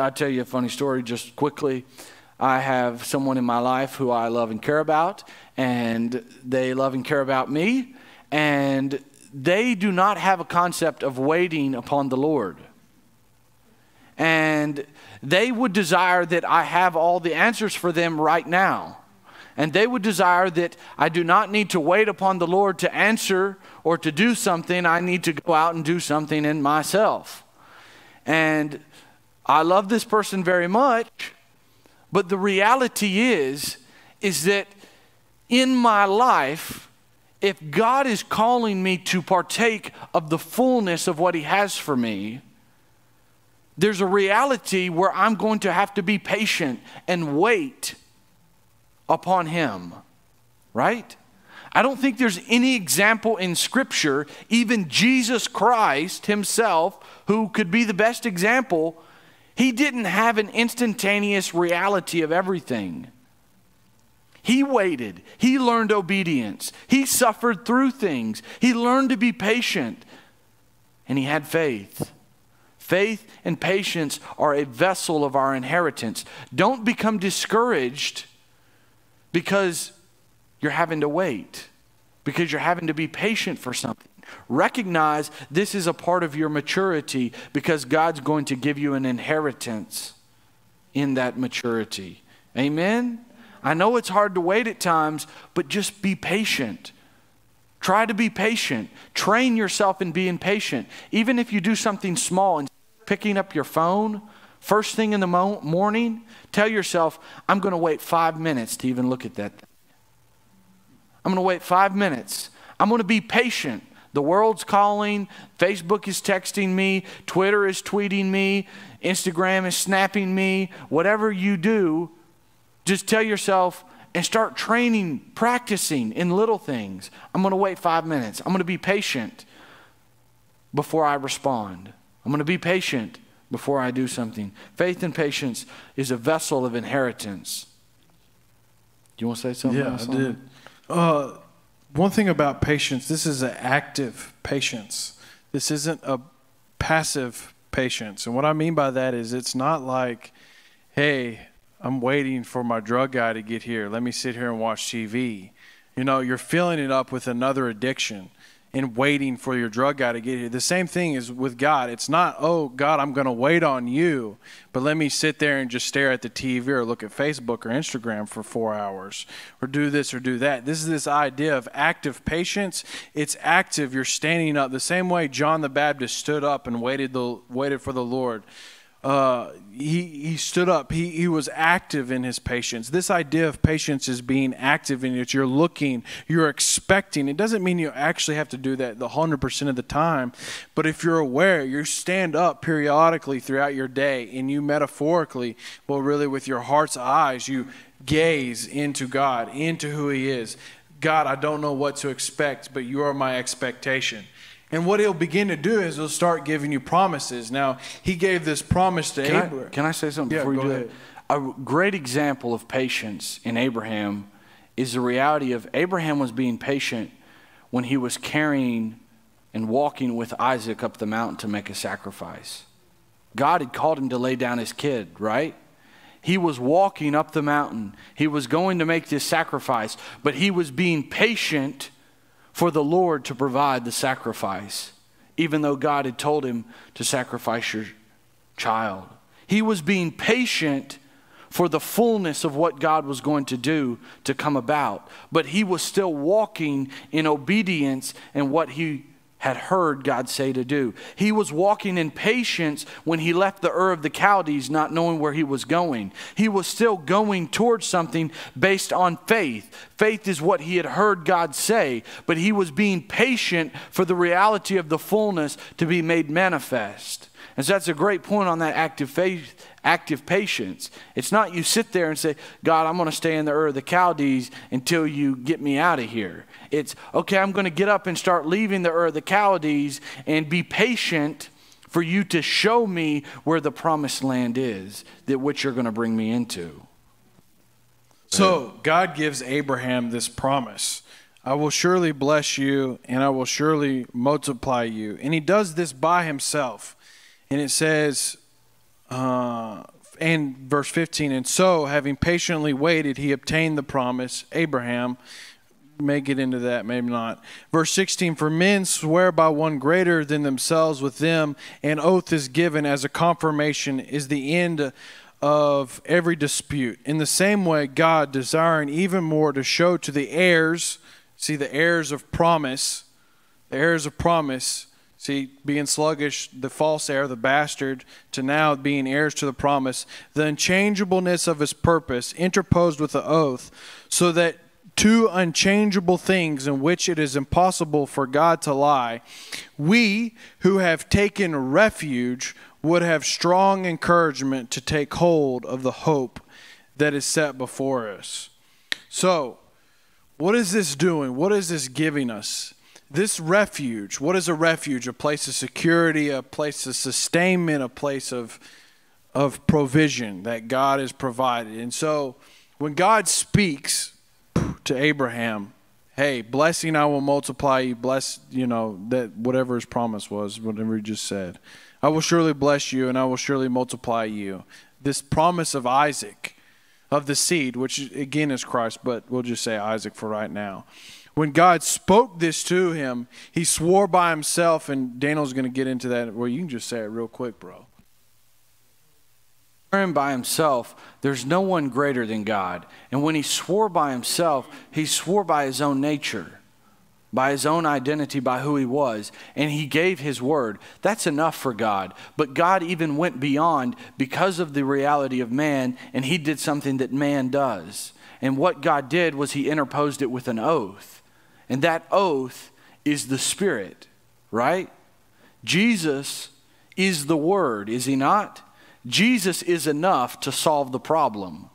I'll tell you a funny story just quickly. I have someone in my life who I love and care about, and they love and care about me, and they do not have a concept of waiting upon the Lord. And they would desire that I have all the answers for them right now. And they would desire that I do not need to wait upon the Lord to answer or to do something. I need to go out and do something in myself. And I love this person very much, but the reality is is that in my life if God is calling me to partake of the fullness of what he has for me, there's a reality where I'm going to have to be patient and wait upon him. Right? I don't think there's any example in Scripture, even Jesus Christ himself, who could be the best example, he didn't have an instantaneous reality of everything. He waited. He learned obedience. He suffered through things. He learned to be patient. And he had faith. Faith and patience are a vessel of our inheritance. Don't become discouraged because you're having to wait, because you're having to be patient for something. Recognize this is a part of your maturity because God's going to give you an inheritance in that maturity. Amen? I know it's hard to wait at times, but just be patient. Try to be patient. Train yourself in being patient. Even if you do something small and picking up your phone first thing in the mo- morning, tell yourself, I'm going to wait five minutes to even look at that. I'm going to wait five minutes. I'm going to be patient. The world's calling, Facebook is texting me, Twitter is tweeting me, Instagram is snapping me. Whatever you do, just tell yourself and start training, practicing in little things. I'm going to wait five minutes. I'm going to be patient before I respond. I'm going to be patient before I do something. Faith and patience is a vessel of inheritance. Do you want to say something? Yeah, I did. Uh, one thing about patience, this is an active patience. This isn't a passive patience. And what I mean by that is it's not like, hey, I'm waiting for my drug guy to get here. Let me sit here and watch TV. You know, you're filling it up with another addiction and waiting for your drug guy to get here. The same thing is with God. It's not, oh, God, I'm going to wait on you, but let me sit there and just stare at the TV or look at Facebook or Instagram for four hours or do this or do that. This is this idea of active patience. It's active. You're standing up the same way John the Baptist stood up and waited, the, waited for the Lord uh, he, he stood up. He, he was active in his patience. This idea of patience is being active in it. You're looking, you're expecting. It doesn't mean you actually have to do that the 100% of the time. But if you're aware, you stand up periodically throughout your day and you metaphorically, well, really with your heart's eyes, you gaze into God, into who He is. God, I don't know what to expect, but you are my expectation. And what he'll begin to do is he'll start giving you promises. Now, he gave this promise to can Abraham. I, can I say something yeah, before you do ahead. that? A great example of patience in Abraham is the reality of Abraham was being patient when he was carrying and walking with Isaac up the mountain to make a sacrifice. God had called him to lay down his kid, right? He was walking up the mountain. He was going to make this sacrifice, but he was being patient for the Lord to provide the sacrifice, even though God had told him to sacrifice your child. He was being patient for the fullness of what God was going to do to come about, but he was still walking in obedience and what he had heard God say to do. He was walking in patience when he left the Ur of the Chaldees, not knowing where he was going. He was still going towards something based on faith. Faith is what he had heard God say, but he was being patient for the reality of the fullness to be made manifest. And so that's a great point on that active faith, active patience. It's not you sit there and say, God, I'm going to stay in the Ur of the Chaldees until you get me out of here. It's, okay, I'm going to get up and start leaving the Ur of the Chaldees and be patient for you to show me where the promised land is that which you're going to bring me into. So God gives Abraham this promise I will surely bless you and I will surely multiply you. And he does this by himself. And it says, uh, and verse 15, and so, having patiently waited, he obtained the promise. Abraham may get into that, maybe not. Verse 16 For men swear by one greater than themselves with them, an oath is given as a confirmation, is the end of every dispute. In the same way, God, desiring even more to show to the heirs, see, the heirs of promise, the heirs of promise, see, being sluggish, the false heir, the bastard, to now being heirs to the promise, the unchangeableness of his purpose, interposed with the oath, so that two unchangeable things in which it is impossible for God to lie, we who have taken refuge would have strong encouragement to take hold of the hope that is set before us. So, what is this doing? What is this giving us? This refuge, what is a refuge? A place of security, a place of sustainment, a place of, of provision that God has provided. And so, when God speaks to Abraham, hey, blessing I will multiply you, bless, you know, that whatever his promise was, whatever he just said. I will surely bless you and I will surely multiply you. This promise of Isaac, of the seed, which again is Christ, but we'll just say Isaac for right now. When God spoke this to him, he swore by himself, and Daniel's going to get into that. Well, you can just say it real quick, bro. Swearing by himself, there's no one greater than God. And when he swore by himself, he swore by his own nature by his own identity, by who he was, and he gave his word. That's enough for God. But God even went beyond because of the reality of man, and he did something that man does. And what God did was he interposed it with an oath. And that oath is the Spirit, right? Jesus is the Word, is he not? Jesus is enough to solve the problem.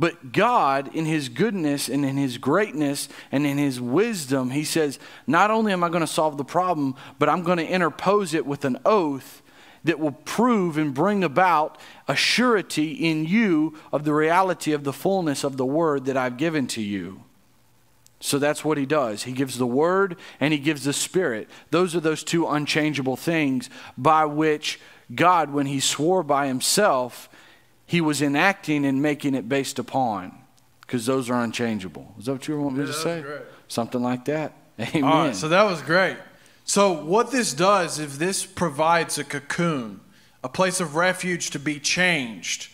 But God, in His goodness and in His greatness and in His wisdom, He says, Not only am I going to solve the problem, but I'm going to interpose it with an oath that will prove and bring about a surety in you of the reality of the fullness of the word that I've given to you. So that's what he does. He gives the word and he gives the spirit. Those are those two unchangeable things by which God, when he swore by himself, he was enacting and making it based upon because those are unchangeable. Is that what you want me yeah, to say? Great. Something like that. Amen. All right, so that was great. So, what this does, if this provides a cocoon, a place of refuge to be changed,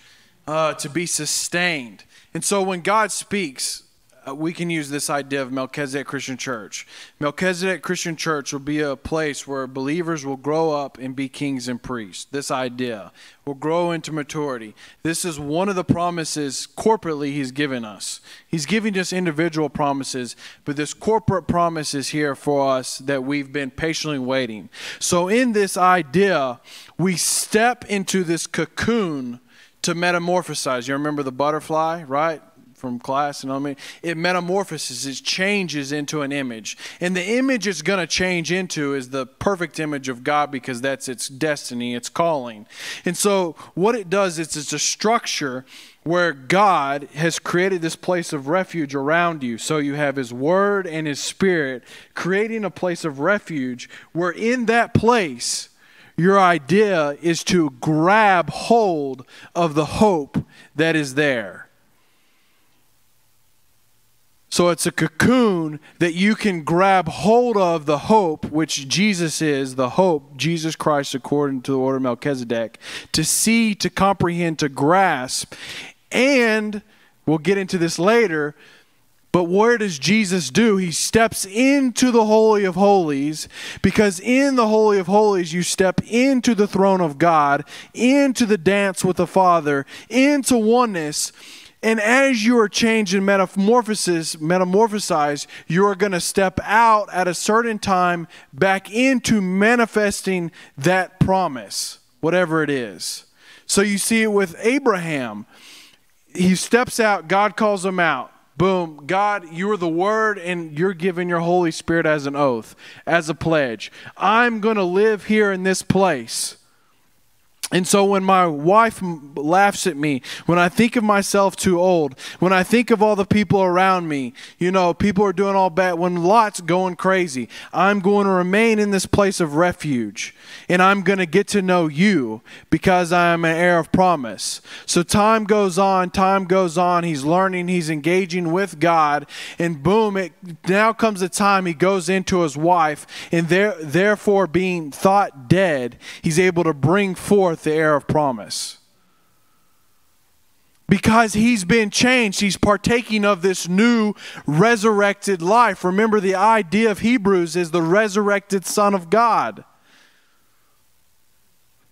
uh, to be sustained. And so, when God speaks, uh, we can use this idea of Melchizedek Christian Church. Melchizedek Christian Church will be a place where believers will grow up and be kings and priests. This idea will grow into maturity. This is one of the promises corporately He's given us. He's giving us individual promises, but this corporate promise is here for us that we've been patiently waiting. So, in this idea, we step into this cocoon to metamorphosize. You remember the butterfly, right? From class and I mean? It metamorphoses it changes into an image. And the image it's going to change into is the perfect image of God because that's its destiny its calling. And so what it does is it's a structure where God has created this place of refuge around you. So you have his word and his spirit creating a place of refuge where in that place your idea is to grab hold of the hope that is there so it's a cocoon that you can grab hold of the hope, which Jesus is, the hope, Jesus Christ, according to the order of Melchizedek, to see, to comprehend, to grasp. And we'll get into this later. But where does Jesus do? He steps into the Holy of Holies because in the Holy of Holies, you step into the throne of God, into the dance with the Father, into oneness. And as you are changed and metamorphosis, metamorphosized, you are going to step out at a certain time back into manifesting that promise, whatever it is. So you see it with Abraham. He steps out, God calls him out. Boom. God, you are the word, and you're giving your Holy Spirit as an oath, as a pledge. I'm going to live here in this place. And so when my wife laughs at me, when I think of myself too old, when I think of all the people around me, you know, people are doing all bad, when Lot's going crazy, I'm going to remain in this place of refuge. And I'm going to get to know you because I am an heir of promise. So time goes on, time goes on. He's learning, he's engaging with God. And boom, it now comes a time he goes into his wife. And there, therefore, being thought dead, he's able to bring forth the heir of promise. Because he's been changed, he's partaking of this new resurrected life. Remember, the idea of Hebrews is the resurrected Son of God.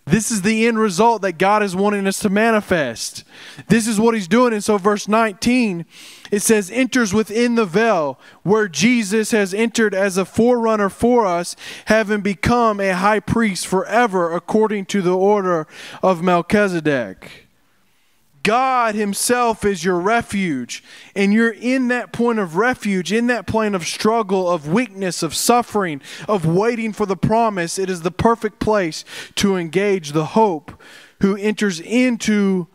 This is the end result that God is wanting us to manifest. This is what he's doing. And so, verse 19, it says, enters within the veil, where Jesus has entered as a forerunner for us, having become a high priest forever according to the order of Melchizedek. God Himself is your refuge, and you're in that point of refuge, in that plane of struggle, of weakness, of suffering, of waiting for the promise. It is the perfect place to engage the hope who enters into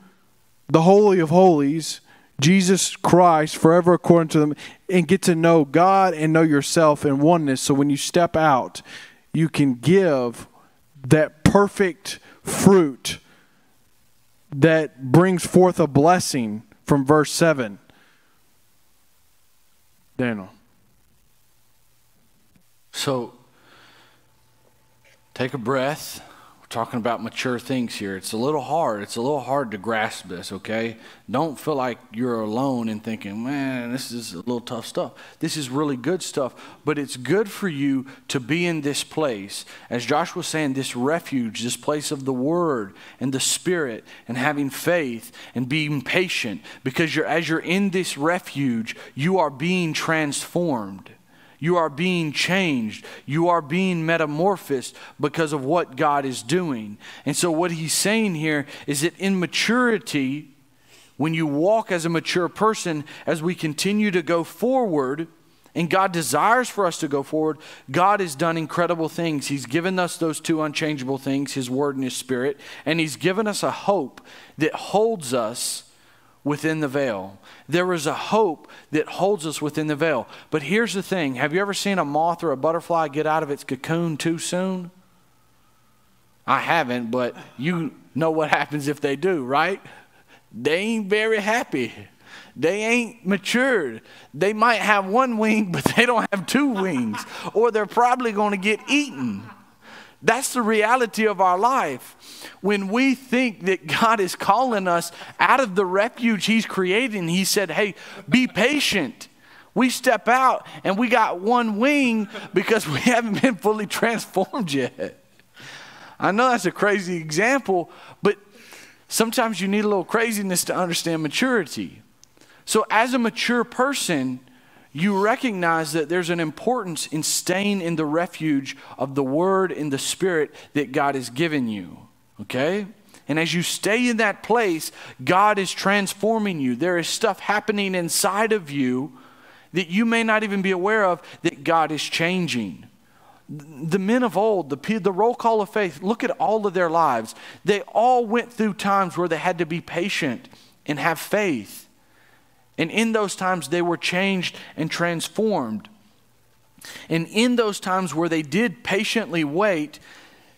the Holy of Holies, Jesus Christ, forever according to them, and get to know God and know yourself in oneness. So when you step out, you can give that perfect fruit that brings forth a blessing from verse 7. Daniel. So take a breath. Talking about mature things here. It's a little hard. It's a little hard to grasp this, okay? Don't feel like you're alone and thinking, man, this is a little tough stuff. This is really good stuff, but it's good for you to be in this place. As Josh was saying, this refuge, this place of the Word and the Spirit and having faith and being patient because you're, as you're in this refuge, you are being transformed. You are being changed. You are being metamorphosed because of what God is doing. And so, what he's saying here is that in maturity, when you walk as a mature person, as we continue to go forward, and God desires for us to go forward, God has done incredible things. He's given us those two unchangeable things, His Word and His Spirit, and He's given us a hope that holds us within the veil. There is a hope that holds us within the veil. But here's the thing have you ever seen a moth or a butterfly get out of its cocoon too soon? I haven't, but you know what happens if they do, right? They ain't very happy. They ain't matured. They might have one wing, but they don't have two wings, or they're probably going to get eaten. That's the reality of our life. When we think that God is calling us out of the refuge He's creating, He said, Hey, be patient. We step out and we got one wing because we haven't been fully transformed yet. I know that's a crazy example, but sometimes you need a little craziness to understand maturity. So, as a mature person, you recognize that there's an importance in staying in the refuge of the Word and the Spirit that God has given you. Okay? And as you stay in that place, God is transforming you. There is stuff happening inside of you that you may not even be aware of that God is changing. The men of old, the, the roll call of faith, look at all of their lives. They all went through times where they had to be patient and have faith. And in those times, they were changed and transformed. And in those times where they did patiently wait,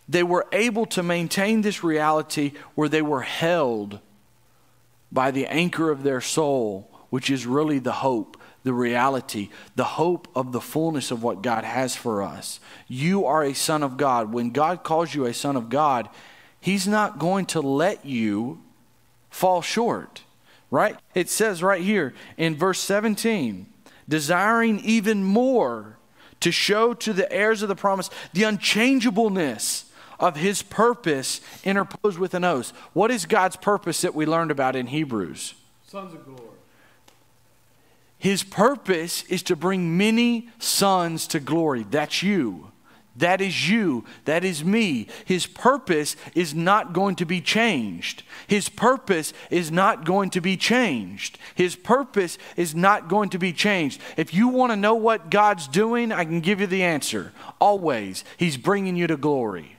they were able to maintain this reality where they were held by the anchor of their soul, which is really the hope, the reality, the hope of the fullness of what God has for us. You are a son of God. When God calls you a son of God, He's not going to let you fall short right? It says right here in verse 17, desiring even more to show to the heirs of the promise the unchangeableness of his purpose interposed with an oath. What is God's purpose that we learned about in Hebrews? Sons of glory. His purpose is to bring many sons to glory. That's you. That is you. That is me. His purpose is not going to be changed. His purpose is not going to be changed. His purpose is not going to be changed. If you want to know what God's doing, I can give you the answer. Always, He's bringing you to glory.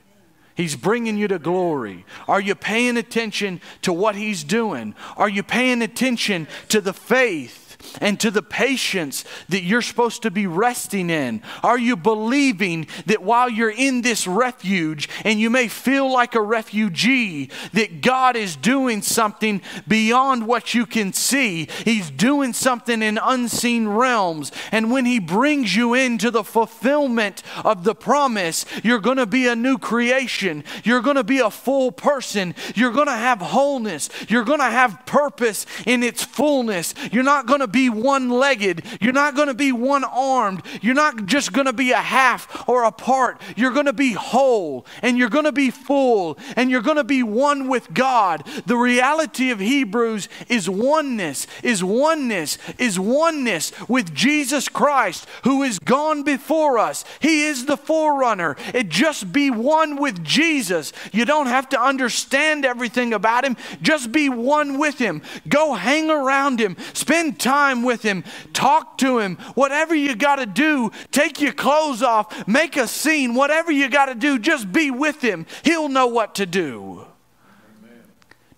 He's bringing you to glory. Are you paying attention to what He's doing? Are you paying attention to the faith? And to the patience that you're supposed to be resting in? Are you believing that while you're in this refuge and you may feel like a refugee, that God is doing something beyond what you can see? He's doing something in unseen realms. And when He brings you into the fulfillment of the promise, you're going to be a new creation. You're going to be a full person. You're going to have wholeness. You're going to have purpose in its fullness. You're not going to be one legged. You're not going to be one armed. You're not just going to be a half or a part. You're going to be whole and you're going to be full and you're going to be one with God. The reality of Hebrews is oneness, is oneness, is oneness with Jesus Christ who is gone before us. He is the forerunner. It just be one with Jesus. You don't have to understand everything about him. Just be one with him. Go hang around him. Spend time time with him, talk to him, whatever you got to do, take your clothes off, make a scene, whatever you got to do, just be with him. He'll know what to do.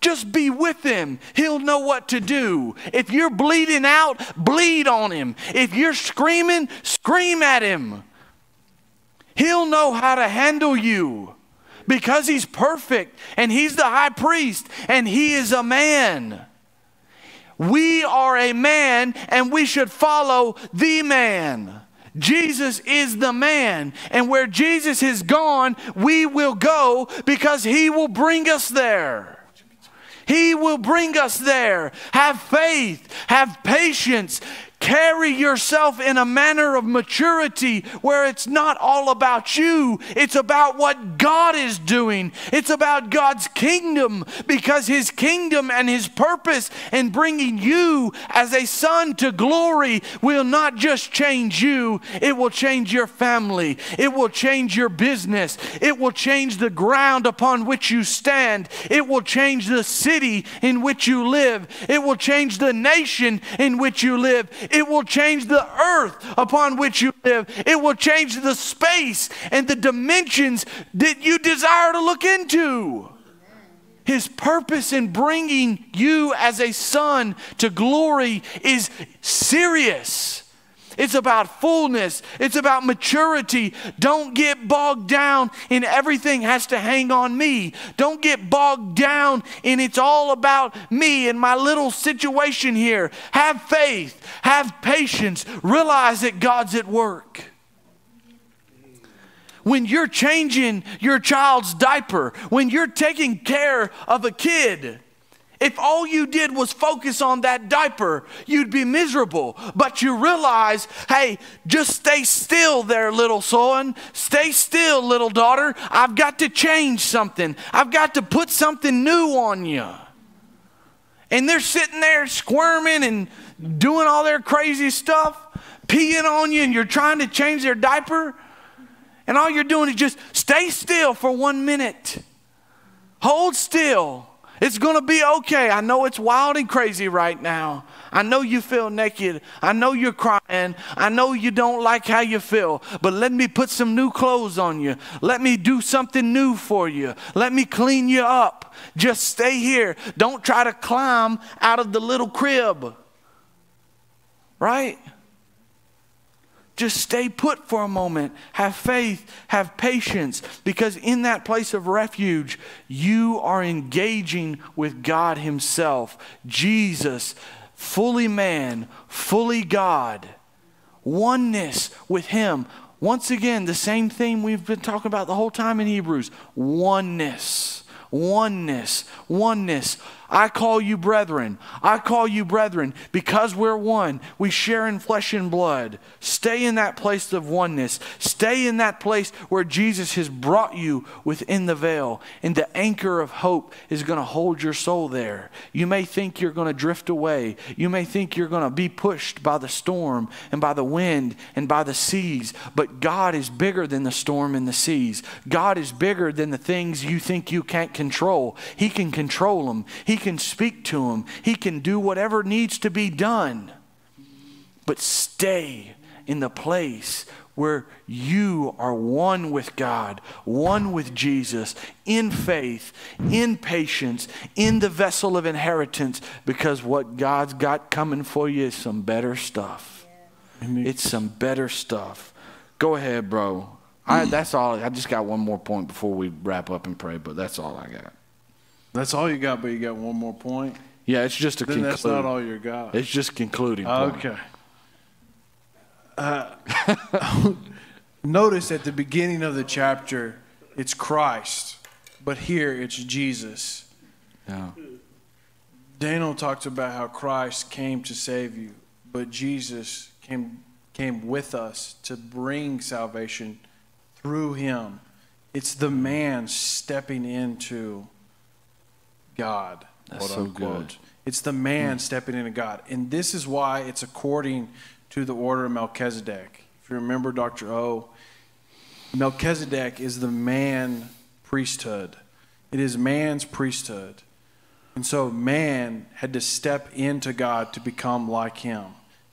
Just be with him. He'll know what to do. If you're bleeding out, bleed on him. If you're screaming, scream at him. He'll know how to handle you because he's perfect and he's the high priest and he is a man. We are a man and we should follow the man. Jesus is the man. And where Jesus is gone, we will go because he will bring us there. He will bring us there. Have faith, have patience, Carry yourself in a manner of maturity where it's not all about you, it's about what God is doing. It's about God's kingdom because His kingdom and His purpose in bringing you as a son to glory will not just change you, it will change your family, it will change your business, it will change the ground upon which you stand, it will change the city in which you live, it will change the nation in which you live. It will change the earth upon which you live. It will change the space and the dimensions that you desire to look into. His purpose in bringing you as a son to glory is serious. It's about fullness. It's about maturity. Don't get bogged down in everything has to hang on me. Don't get bogged down in it's all about me and my little situation here. Have faith, have patience, realize that God's at work. When you're changing your child's diaper, when you're taking care of a kid, if all you did was focus on that diaper, you'd be miserable. But you realize, hey, just stay still there, little son. Stay still, little daughter. I've got to change something. I've got to put something new on you. And they're sitting there squirming and doing all their crazy stuff, peeing on you, and you're trying to change their diaper. And all you're doing is just stay still for one minute. Hold still it's going to be okay. I know it's wild and crazy right now. I know you feel naked. I know you're crying. I know you don't like how you feel. But let me put some new clothes on you. Let me do something new for you. Let me clean you up. Just stay here. Don't try to climb out of the little crib. Right? Just stay put for a moment. Have faith, have patience, because in that place of refuge, you are engaging with God Himself. Jesus, fully man, fully God, oneness with Him. Once again, the same theme we've been talking about the whole time in Hebrews oneness, oneness, oneness. I call you brethren. I call you brethren because we're one. We share in flesh and blood. Stay in that place of oneness. Stay in that place where Jesus has brought you within the veil. And the anchor of hope is going to hold your soul there. You may think you're going to drift away. You may think you're going to be pushed by the storm and by the wind and by the seas. But God is bigger than the storm and the seas. God is bigger than the things you think you can't control. He can control them. He he can speak to him. He can do whatever needs to be done. But stay in the place where you are one with God, one with Jesus, in faith, in patience, in the vessel of inheritance, because what God's got coming for you is some better stuff. It's some better stuff. Go ahead, bro. I, that's all. I just got one more point before we wrap up and pray, but that's all I got. That's all you got, but you got one more point. Yeah, it's just a Then conclude. that's not all you got. It's just concluding. point. Okay. Uh, notice at the beginning of the chapter, it's Christ, but here it's Jesus. Yeah. Daniel talks about how Christ came to save you, but Jesus came came with us to bring salvation through him. It's the man stepping into God. That's quote so unquote. good. It's the man hmm. stepping into God. And this is why it's according to the order of Melchizedek. If you remember Dr. O, Melchizedek is the man priesthood. It is man's priesthood. And so man had to step into God to become like him.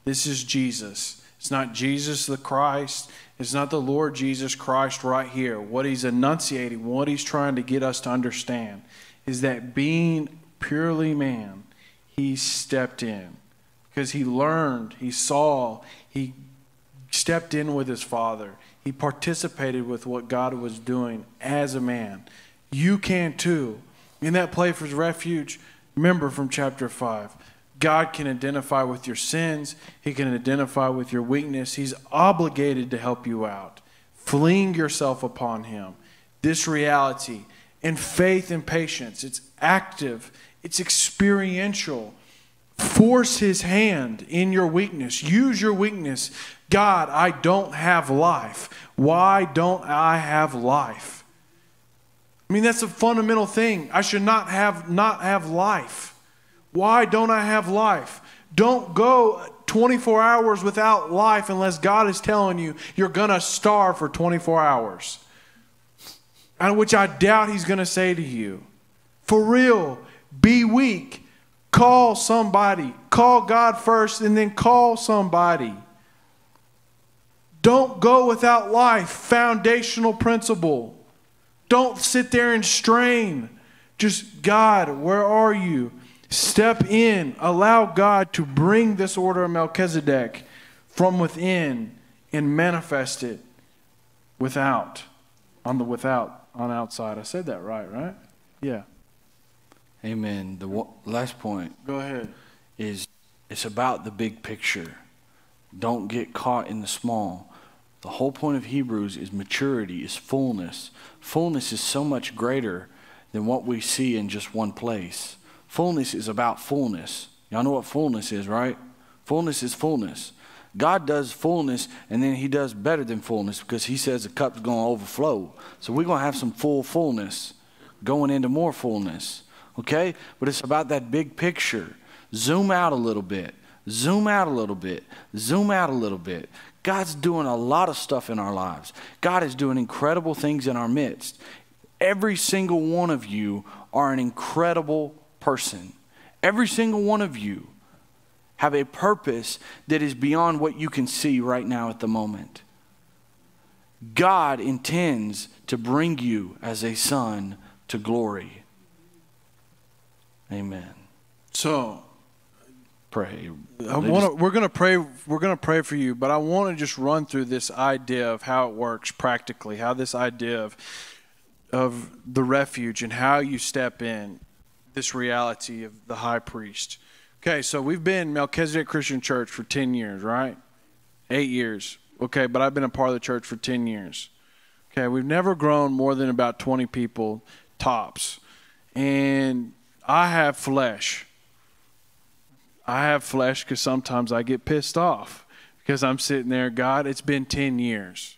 This is Jesus. It's not Jesus the Christ. It's not the Lord Jesus Christ right here. What he's enunciating, what he's trying to get us to understand, is that being purely man, he stepped in. Because he learned, he saw, he stepped in with his father. He participated with what God was doing as a man. You can too. In that play for refuge, remember from chapter 5, God can identify with your sins, He can identify with your weakness. He's obligated to help you out. Fling yourself upon Him. This reality and faith and patience, it's active, it's experiential. Force His hand in your weakness. Use your weakness. God, I don't have life. Why don't I have life? I mean, that's a fundamental thing. I should not have not have life. Why don't I have life? Don't go 24 hours without life unless God is telling you you're going to starve for 24 hours. And which I doubt he's going to say to you. For real, be weak. Call somebody. Call God first and then call somebody. Don't go without life. Foundational principle. Don't sit there and strain. Just, God, where are you? Step in. Allow God to bring this order of Melchizedek from within and manifest it without. On the without, on outside. I said that right, right? Yeah. Amen. The last point Go ahead. is it's about the big picture. Don't get caught in the small. The whole point of Hebrews is maturity, is fullness. Fullness is so much greater than what we see in just one place. Fullness is about fullness. Y'all know what fullness is, right? Fullness is fullness. God does fullness and then he does better than fullness because he says the cup's going to overflow. So we're going to have some full fullness going into more fullness. Okay? But it's about that big picture. Zoom out a little bit. Zoom out a little bit. Zoom out a little bit. God's doing a lot of stuff in our lives. God is doing incredible things in our midst. Every single one of you are an incredible person. Every single one of you have a purpose that is beyond what you can see right now at the moment. God intends to bring you as a son to glory. Amen. So, Pray. I want to. We're gonna pray. We're gonna pray for you, but I want to just run through this idea of how it works practically. How this idea of of the refuge and how you step in this reality of the high priest. Okay, so we've been Melchizedek Christian Church for ten years, right? Eight years. Okay, but I've been a part of the church for ten years. Okay, we've never grown more than about twenty people tops, and I have flesh. I have flesh because sometimes I get pissed off because I'm sitting there, God, it's been 10 years.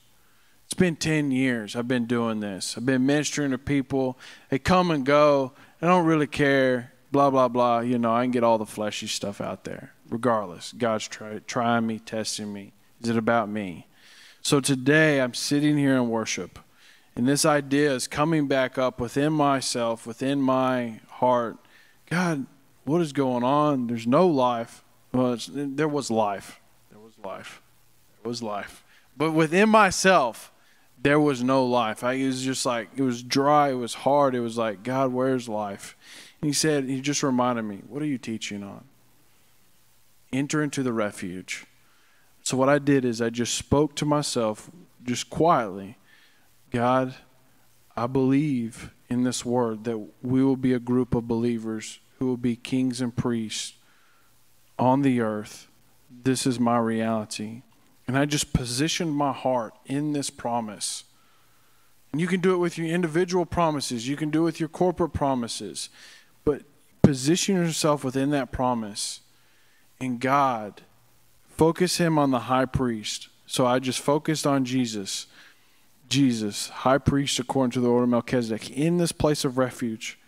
It's been 10 years I've been doing this. I've been ministering to people. They come and go. I don't really care. Blah, blah, blah. You know, I can get all the fleshy stuff out there. Regardless, God's try, trying me, testing me. Is it about me? So today I'm sitting here in worship, and this idea is coming back up within myself, within my heart. God, what is going on? There's no life. Well, there was life. There was life. There was life. But within myself, there was no life. I, it was just like, it was dry, it was hard. It was like, God, where's life? He said, he just reminded me, what are you teaching on? Enter into the refuge. So what I did is I just spoke to myself, just quietly, God, I believe in this word that we will be a group of believers who will be kings and priests on the earth. This is my reality. And I just positioned my heart in this promise. And you can do it with your individual promises, you can do it with your corporate promises. But position yourself within that promise. And God, focus Him on the high priest. So I just focused on Jesus. Jesus, high priest according to the order of Melchizedek, in this place of refuge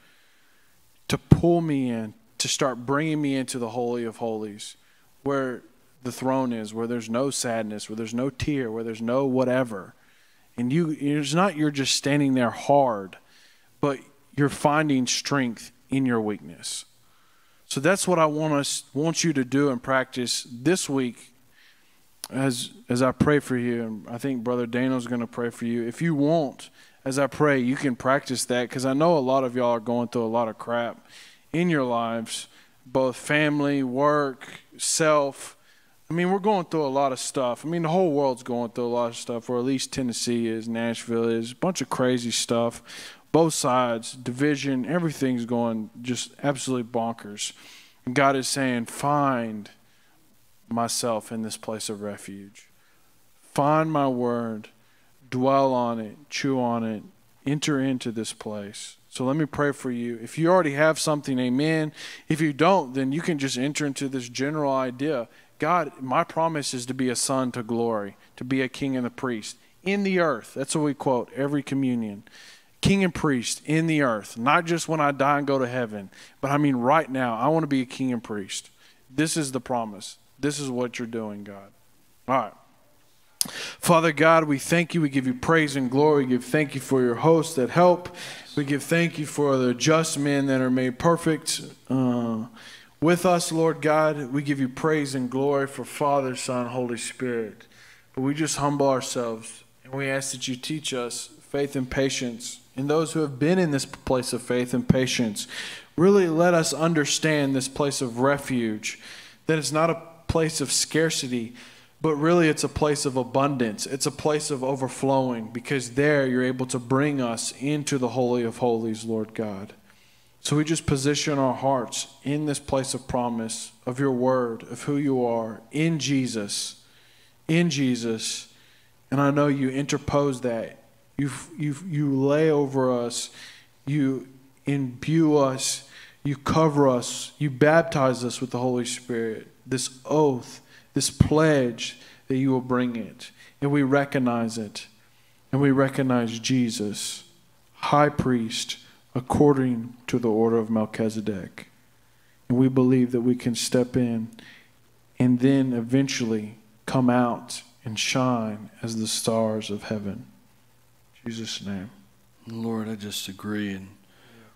to pull me in, to start bringing me into the Holy of Holies, where the throne is, where there's no sadness, where there's no tear, where there's no whatever. And you, it's not you're just standing there hard, but you're finding strength in your weakness. So that's what I want us want you to do and practice this week as as I pray for you. And I think Brother Daniel's going to pray for you. If you want, as I pray, you can practice that because I know a lot of y'all are going through a lot of crap in your lives, both family, work, self I mean, we're going through a lot of stuff. I mean, the whole world's going through a lot of stuff, or at least Tennessee is, Nashville is, a bunch of crazy stuff. Both sides, division, everything's going just absolutely bonkers. And God is saying, find myself in this place of refuge. Find my word, dwell on it, chew on it, enter into this place. So let me pray for you. If you already have something, amen. If you don't, then you can just enter into this general idea God, my promise is to be a son to glory, to be a king and a priest in the earth. That's what we quote every communion. King and priest in the earth, not just when I die and go to heaven, but I mean right now. I want to be a king and priest. This is the promise. This is what you're doing, God. All right. Father God, we thank you. We give you praise and glory. We give thank you for your hosts that help. We give thank you for the just men that are made perfect. Uh, with us, Lord God. We give you praise and glory for Father, Son, Holy Spirit. But we just humble ourselves and we ask that you teach us faith and patience. And those who have been in this place of faith and patience, really let us understand this place of refuge, that it's not a place of scarcity, but really it's a place of abundance. It's a place of overflowing because there you're able to bring us into the Holy of Holies, Lord God. So we just position our hearts in this place of promise, of your word, of who you are, in Jesus. In Jesus. And I know you interpose that. You, you, you lay over us. You imbue us. You cover us. You baptize us with the Holy Spirit. This oath, this pledge that you will bring it. And we recognize it. And we recognize Jesus, high priest according to the order of Melchizedek. And we believe that we can step in and then eventually come out and shine as the stars of heaven. Jesus' name. Lord, I just agree. And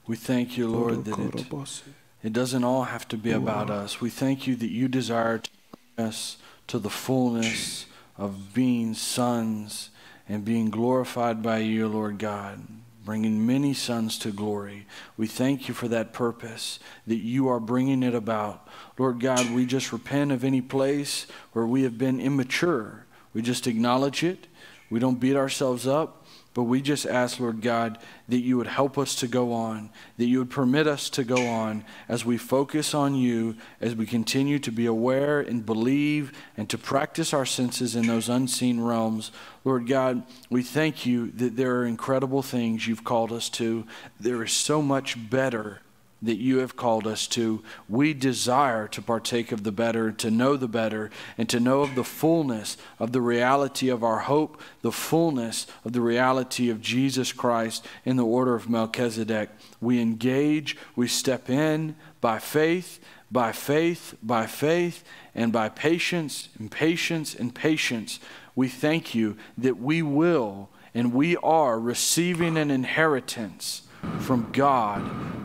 we thank you, Lord, that it, it doesn't all have to be about us. We thank you that you desire to bring us to the fullness of being sons and being glorified by you, Lord God bringing many sons to glory. We thank you for that purpose, that you are bringing it about. Lord God, we just repent of any place where we have been immature. We just acknowledge it. We don't beat ourselves up. But we just ask, Lord God, that you would help us to go on, that you would permit us to go on as we focus on you, as we continue to be aware and believe and to practice our senses in those unseen realms. Lord God, we thank you that there are incredible things you've called us to. There is so much better that you have called us to. We desire to partake of the better, to know the better, and to know of the fullness of the reality of our hope, the fullness of the reality of Jesus Christ in the order of Melchizedek. We engage, we step in by faith, by faith, by faith, and by patience and patience and patience. We thank you that we will and we are receiving an inheritance from God,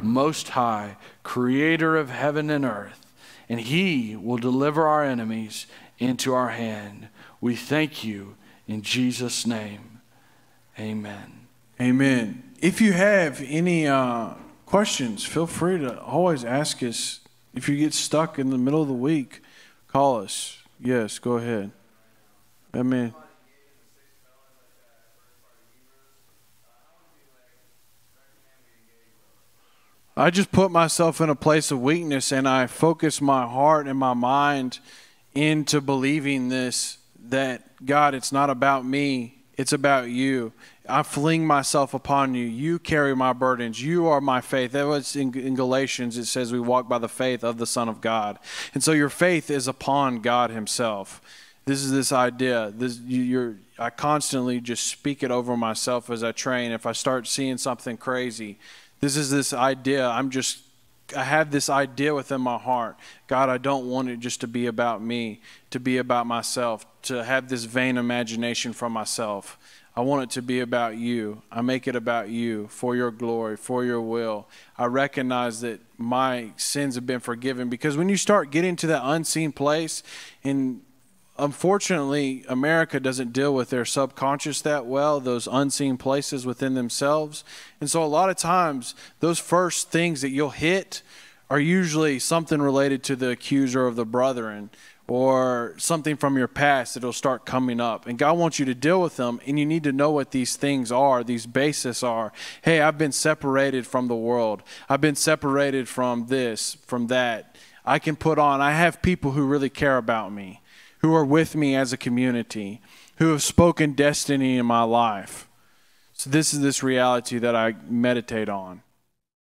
Most High, Creator of heaven and earth. And He will deliver our enemies into our hand. We thank you in Jesus' name. Amen. Amen. If you have any uh, questions, feel free to always ask us. If you get stuck in the middle of the week, call us. Yes, go ahead. Amen. I just put myself in a place of weakness and I focus my heart and my mind into believing this that God, it's not about me, it's about you. I fling myself upon you. You carry my burdens. You are my faith. That was in, in, Galatians. It says we walk by the faith of the Son of God. And so your faith is upon God Himself. This is this idea. This you, I constantly just speak it over myself as I train. If I start seeing something crazy, this is this idea. I'm just I have this idea within my heart. God, I don't want it just to be about me, to be about myself, to have this vain imagination for myself. I want it to be about you. I make it about you for your glory, for your will. I recognize that my sins have been forgiven because when you start getting to that unseen place and unfortunately, America doesn't deal with their subconscious that well, those unseen places within themselves. And so, a lot of times, those first things that you'll hit are usually something related to the accuser of the brethren or something from your past that'll start coming up. And God wants you to deal with them, and you need to know what these things are, these bases are. Hey, I've been separated from the world, I've been separated from this, from that. I can put on, I have people who really care about me who are with me as a community, who have spoken destiny in my life. So, this is this reality that I meditate on.